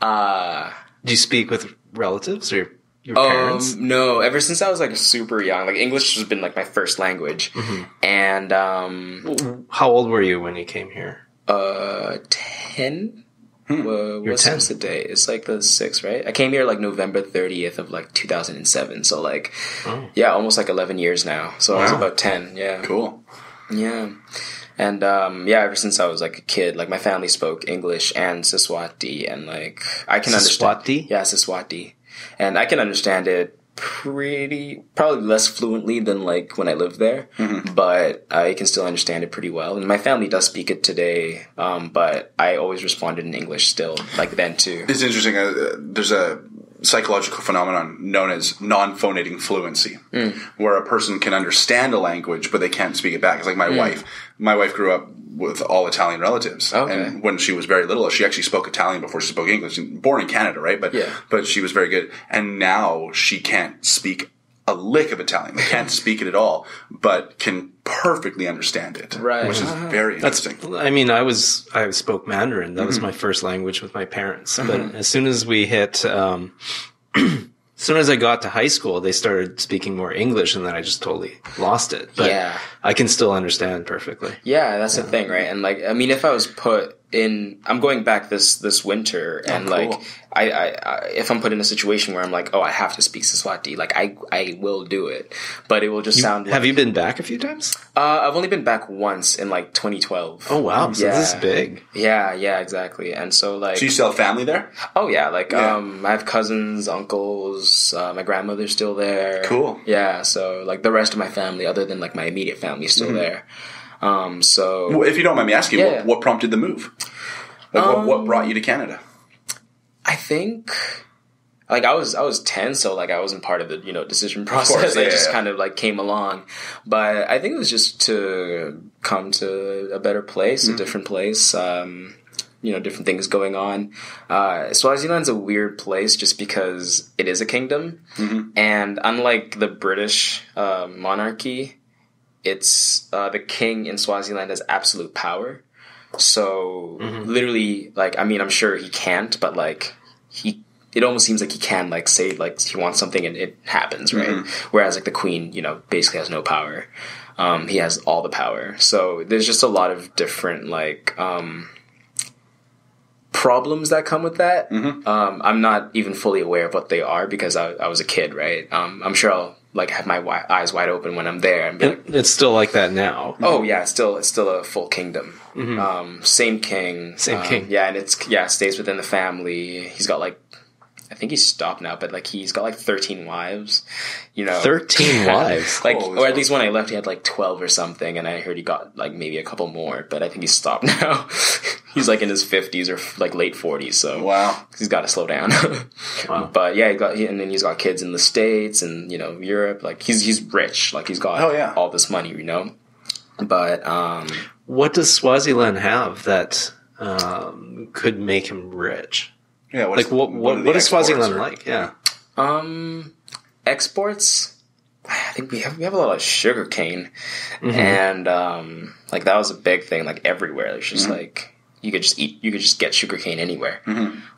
Uh, Do you speak with relatives or your um, parents? no, ever since I was like super young, like English has been like my first language, Mm-hmm. and um, How old were you when you came here? uh, ten. Hmm. Well, what's 10. what's the day? It's like the sixth, right? I came here like November thirtieth of like two thousand and seven. So like, Oh. yeah, almost like eleven years now. So I was about ten. Yeah. Cool. Yeah. And um, yeah, ever since I was like a kid, like my family spoke English and Siswati, and like I can understand. Siswati? Yeah, Siswati, and I can understand it pretty, probably less fluently than like when I lived there, but I can still understand it pretty well. And my family does speak it today, um, but I always responded in English still, like then too. It's interesting. Uh, there's a psychological phenomenon known as non-phonating fluency, Hmm. where a person can understand a language but they can't speak it back. It's like my wife. My wife grew up with all Italian relatives, Okay. and when she was very little, she actually spoke Italian before she spoke English. Born in Canada, right? But Yeah. but she was very good, and now she can't speak a lick of Italian. They can't speak it at all, but can perfectly understand it, Right. Which is uh-huh. very That's. interesting. I mean, I was I spoke Mandarin. That was mm-hmm. my first language with my parents. But mm-hmm. as soon as we hit, um, as soon as I got to high school, they started speaking more English, and then I just totally lost it. But Yeah. I can still understand perfectly. Yeah, that's the thing, right? And like, I mean, if I was put in, I'm going back this this winter, and cool. like, I, I, I, if I'm put in a situation where I'm like, oh, I have to speak Siswati, like, I, I will do it, but it will just sound. Have like, you been back a few times? Uh, I've only been back once in like 2012. Oh wow! So this is big. Yeah, yeah, exactly. And so like, So you still have family there? oh yeah, like Yeah. um, I have cousins, uncles, uh, my grandmother's still there. Cool. Yeah, so like the rest of my family, other than like my immediate family, is still Mm-hmm. there. Um, so Well, if you don't mind me asking, Yeah. what, what prompted the move? Like, what, Um, what brought you to Canada? I think like I was I was ten, so like I wasn't part of the you know decision process. course, I just yeah. kind of like came along, but I think it was just to come to a better place, Mm-hmm. a different place. Um, you know, different things going on. Uh, Swaziland's a weird place just because it is a kingdom, Mm-hmm. and unlike the British uh, monarchy, it's uh, the king in Swaziland has absolute power. So literally, like, I mean, I'm sure he can't, but like, he, it almost seems like he can, like, say, like, he wants something and it happens, right? Whereas, like, the queen, you know, basically has no power. Um, he has all the power. So there's just a lot of different, like, um, problems that come with that. Um, I'm not even fully aware of what they are because I, I was a kid, right? Um, I'm sure I'll, like, have my wi- eyes wide open when I'm there and be like, it's still like that now. Oh yeah, it's still it's still a full kingdom. Um, same king, Same um, king. Yeah, and it's yeah, it stays within the family. He's got like, think he's stopped now, but like he's got like thirteen wives. You know, Thirteen wives. like, Holy or at least when I left, he had like twelve or something, and I heard he got like maybe a couple more, but I think he's stopped now. he's like in his fifties or like late forties, so Wow. he's got to slow down. Wow. But yeah, he got and then he's got kids in the states and you know Europe. Like he's he's rich. Like he's got Oh, yeah. all this money, you know. But um, What does Swaziland have that um, could make him rich? Yeah. What Like what? are What, what is Swaziland or- like? Yeah. um, exports. I think we have we have a lot of sugar cane, Mm-hmm. and um, like that was a big thing. Like everywhere, it's Mm-hmm. just like you could just eat, you could just get sugar cane anywhere.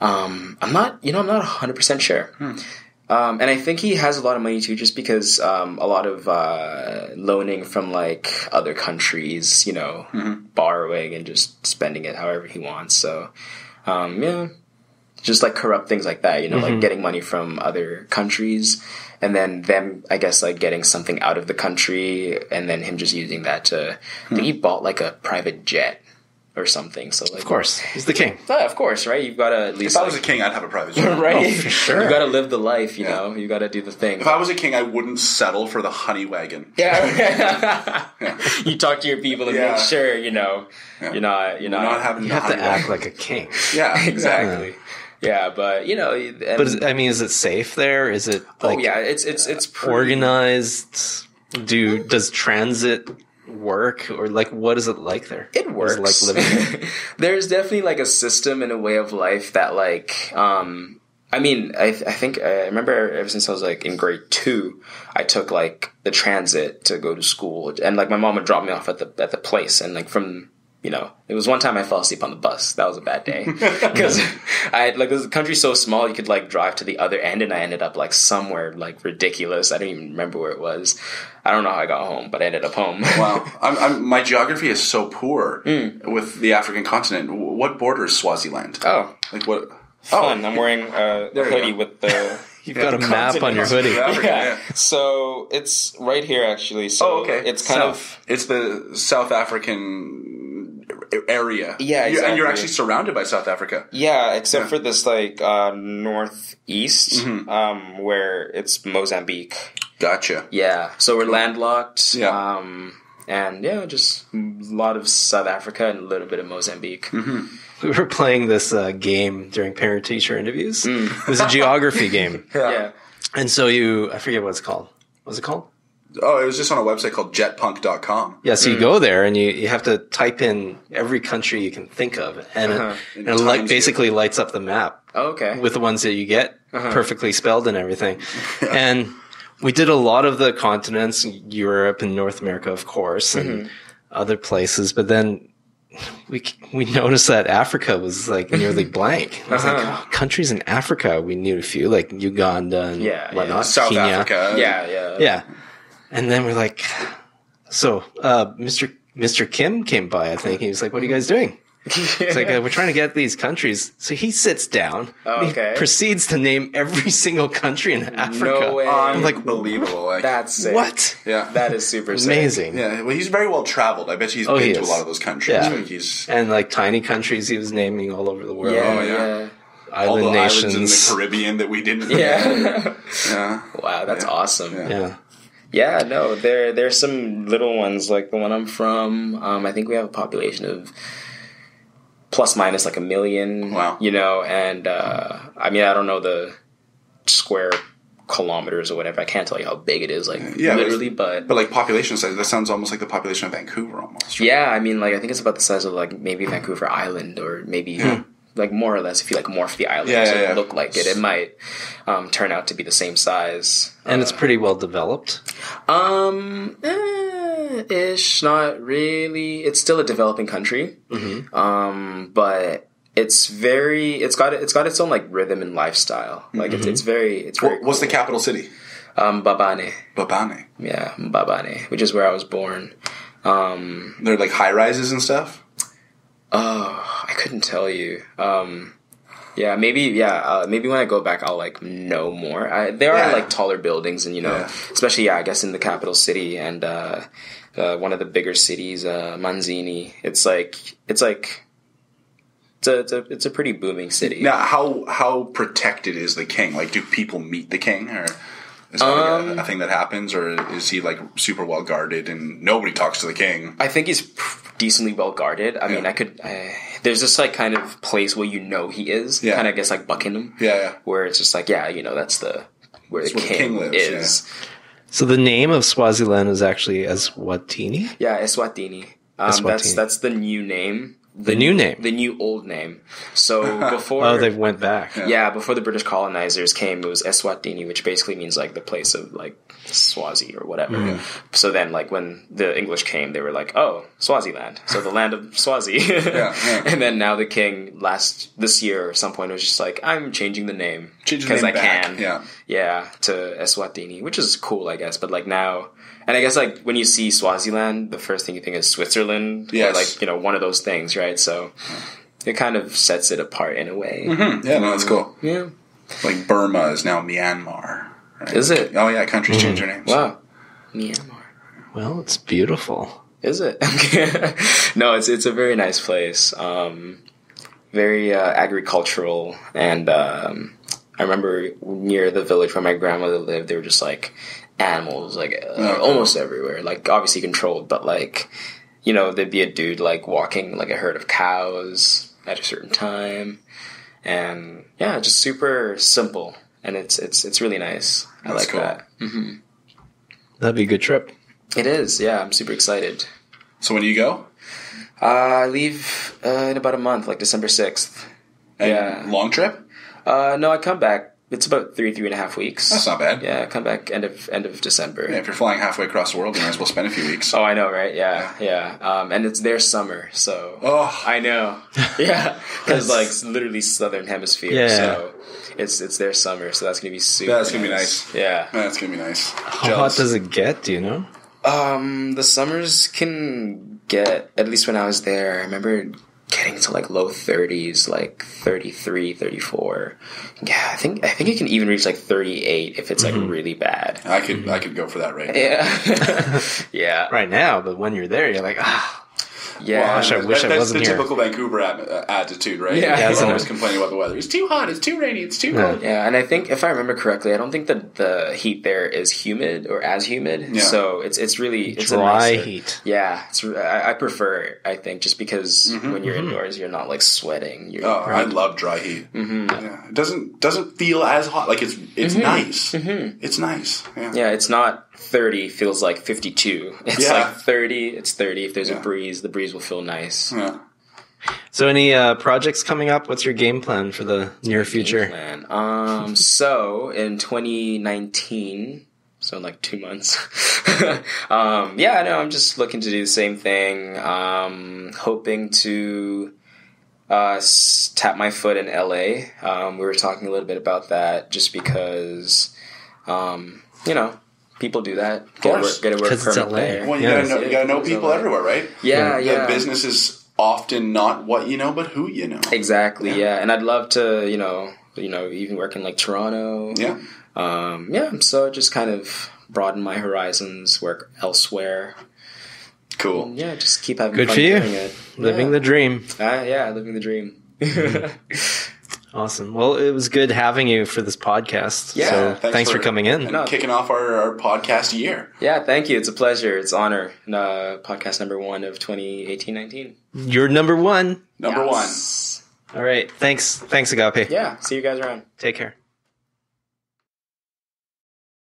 Um, I'm not, you know, I'm not hundred percent sure. Hmm. Um, and I think he has a lot of money too, just because um, a lot of uh, loaning from like other countries, you know, Mm-hmm. borrowing and just spending it however he wants. So, um, yeah, just like corrupt things like that, you know, Mm-hmm. like getting money from other countries and then them, I guess, like getting something out of the country and then him just using that to, I think he bought like a private jet or something. So, like, Of course, he's the king. yeah, of course, right? You've got to at least, If I was a king, I'd have a private jet. right? Oh, for sure. You got to live the life, you Yeah. know. You got to do the thing. If I was a king, I wouldn't settle for the honey wagon. yeah. you talk to your people and Yeah. make sure you know Yeah. you're not you're not, not having You the have to honey act wagon. like a king. Yeah, exactly. Yeah, but you know, and, But is, I mean, is it safe there? Is it like oh yeah, it's it's it's pretty, organized? Do does transit work or like what is it like there? It works. like living there? There's definitely like a system and a way of life that like um I mean I I think I remember ever since I was like in grade two I took like the transit to go to school and like my mom would drop me off at the at the place and like from you know, it was one time I fell asleep on the bus. That was a bad day because I like the country's so small. You could like drive to the other end, and I ended up like somewhere like ridiculous. I don't even remember where it was. I don't know how I got home, but I ended up home. Wow, I'm, I'm, my geography is so poor Hmm. with the African continent. What borders Swaziland? oh, Like what? fun! I'm wearing a There hoodie go. with the You've got a map on your hoodie. Africa, yeah. So it's right here actually. So Oh, okay. It's kind South. It's the South African area. Yeah, You- And you're actually surrounded by South Africa. yeah, except Yeah. for this like uh, northeast, Mm-hmm. um, where it's Mozambique. Gotcha. Yeah, so we're landlocked. Yeah. Um, and yeah, just a lot of South Africa and a little bit of Mozambique. Mm-hmm. We were playing this uh, game during parent teacher interviews. It was a geography game. Yeah. And so you, I forget what it's called. What's it called? Oh, it was just on a website called jetpunk.com. Yeah, so you go there and you, you have to type in every country you can think of, and Uh-huh. it, and it like Times basically lights up the map Oh, okay. with the ones that you get Uh-huh. perfectly spelled and everything. And we did a lot of the continents, Europe and North America, of course, and Mm-hmm. other places. But then we we noticed that Africa was like nearly blank. I was like, Uh-huh. oh, countries in Africa, we knew a few, like Uganda and Yeah, yeah. whatnot, South Kenya. Africa. yeah, yeah. Yeah. And then we're like, so, uh, Mr. Mr. Kim came by, I think. He was like, what are you guys doing? It's like, uh, we're trying to get these countries. So he sits down. Oh, okay. He proceeds to name every single country in Africa. No way. I'm like, Unbelievable. Like, That's sick. what? yeah. That is super sick. Amazing. yeah, well, he's very well traveled. I bet he's Oh, been he to a lot of those countries. Yeah. Like he's And like tiny countries he was naming all over the world. Yeah, Oh, yeah. yeah. all Island the islands in the. Caribbean that we didn't. Yeah. yeah. wow, that's Yeah. awesome. Yeah. Yeah. Yeah, no, there there's some little ones like the one I'm from. Um, I think we have a population of plus minus like a million. Wow. You know, and uh, I mean I don't know the square kilometers or whatever. I can't tell you how big it is, like Yeah, literally, but. But like population size, that sounds almost like the population of Vancouver almost. yeah, I mean, like I think it's about the size of like maybe Vancouver Island or maybe like more or less if you like morph the island Yeah, to yeah, yeah. look like it, it might um, turn out to be the same size. And it's pretty well developed. Um, eh, ish, not really. It's still a developing country. Um, but it's very, it's got it's got its own like rhythm and lifestyle. Like it's it's very it's very. What, what's the capital city? um Mbabane? Mbabane. Yeah, Mbabane, which is where I was born. Um, They're like high rises and stuff. Oh, I couldn't tell you. Um. Yeah, maybe. Yeah, uh, maybe when I go back, I'll like know more. I, there Yeah. are like taller buildings, and you know, Yeah. especially yeah, I guess in the capital city and uh, uh, one of the bigger cities, uh, Manzini. It's like it's like it's a, it's a it's a pretty booming city. Now, how how protected is the king? Like, do people meet the king, or is that like Um, a, a thing that happens, or is he like super well guarded and nobody talks to the king? I think he's decently well guarded. I mean, I could. Uh, there's this like kind of place where you know he is. Yeah. Kind of, I guess, like Buckingham. Yeah, yeah. Where it's just like, yeah, you know, that's the where the where the king, king lives, is. So the name of Swaziland is actually Eswatini? Yeah, Eswatini. Um, That's that's the new name. The new name. The new old name. So before, Oh, they went back. yeah, before the British colonizers came, it was Eswatini, which basically means like the place of like Swazi or whatever. Mm-hmm. So then, like when the English came, they were like, "Oh, Swaziland," so the land of Swazi. yeah. And then now the king last this year or some point was just like, "I'm changing the name because I back, can." yeah. yeah, to Eswatini, which is cool, I guess. But like now, and I guess like when you see Swaziland, the first thing you think is Switzerland, Yes. or like you know one of those things, right? So it kind of sets it apart in a way. Yeah, no, that's cool. Yeah. Like Burma is now Myanmar. right? Is it? Oh yeah, countries change their names. Wow. Myanmar. Well, it's beautiful. Is it? no, it's it's a very nice place. Um, very uh, agricultural, and um, I remember near the village where my grandmother lived, they were just like animals, like uh, almost everywhere. Like obviously controlled, but like you know, there'd be a dude like walking like a herd of cows at a certain time, and yeah, just super simple, and it's it's it's really nice. I That's like cool. that. That'd be a good trip. It is, yeah. I'm super excited. So when do you go? Uh, I leave uh, in about a month, like December sixth. And Yeah. Long trip? Uh, no, I come back. It's about three, three and a half weeks. That's not bad. Yeah, come back end of end of December. Yeah, if you're flying halfway across the world, you might as well spend a few weeks. Oh, I know, right? Yeah, yeah. Um, and it's their summer, so Oh. I know. Yeah, because like literally southern hemisphere, Yeah. so it's it's their summer, so that's gonna be super. That's gonna be nice. Yeah. That's gonna be nice. How hot does it get? Do you know? Um, the summers can get at least when I was there. I remember getting to like low 30s, like 33, 34. Yeah, I think I think it can even reach like 38 if it's like really bad. I could I could go for that right. now. Yeah, yeah, Right now, but when you're there, you're like, ah, yeah. Gosh, I That- wish I that's wasn't the here. typical Vancouver at- uh, attitude, right? Yeah. You're Isn't always complaining about the weather. It's too hot. It's too rainy. It's too Yeah. cold. Yeah, and I think if I remember correctly, I don't think that the heat there is humid or as humid. Yeah. So it's it's really it's a dry nicer- heat. Yeah, it's I, I prefer it. I think just because Mm-hmm. when you're indoors, you're not like sweating. You're, Oh, I love dry heat. Mm-hmm. Yeah, it doesn't doesn't feel as hot. Like it's it's nice. It's nice. Yeah. Mm-hmm. yeah, it's not thirty. Feels like fifty two. It's Yeah. like thirty. It's thirty. If there's Yeah. a breeze, the breeze will feel nice. Yeah. So, any uh, projects coming up? What's your game plan for the near future? plan. Um, so in 2019, so in like two months, um, yeah, no, I'm just looking to do the same thing. Um, hoping to uh, tap my foot in LA. Um, we were talking a little bit about that, just because, um, you know. People do that. Get a course. work, get a work 'Cause it's permit LA. there. Well, you Yeah. gotta know, you gotta know people Yeah. everywhere, right? Yeah, The yeah. business is often not what you know, but who you know. Exactly. Yeah. Yeah. and I'd love to, you know, you know, even work in like Toronto. Yeah. Um, yeah, so just kind of broaden my horizons, work elsewhere. Cool. Yeah, just keep having Good fun for you. doing it. Living yeah. the dream. Uh, yeah, living the dream. Awesome. Well, it was good having you for this podcast. Yeah, so thanks thanks, for, for- coming in. No. kicking off our, our podcast year. yeah, thank you. It's a pleasure. It's an honor. Uh, podcast number one of 2018-19. You're number one. Number Yes. All right. Thanks. Thanks, Agape. Yeah, see you guys around. Take care.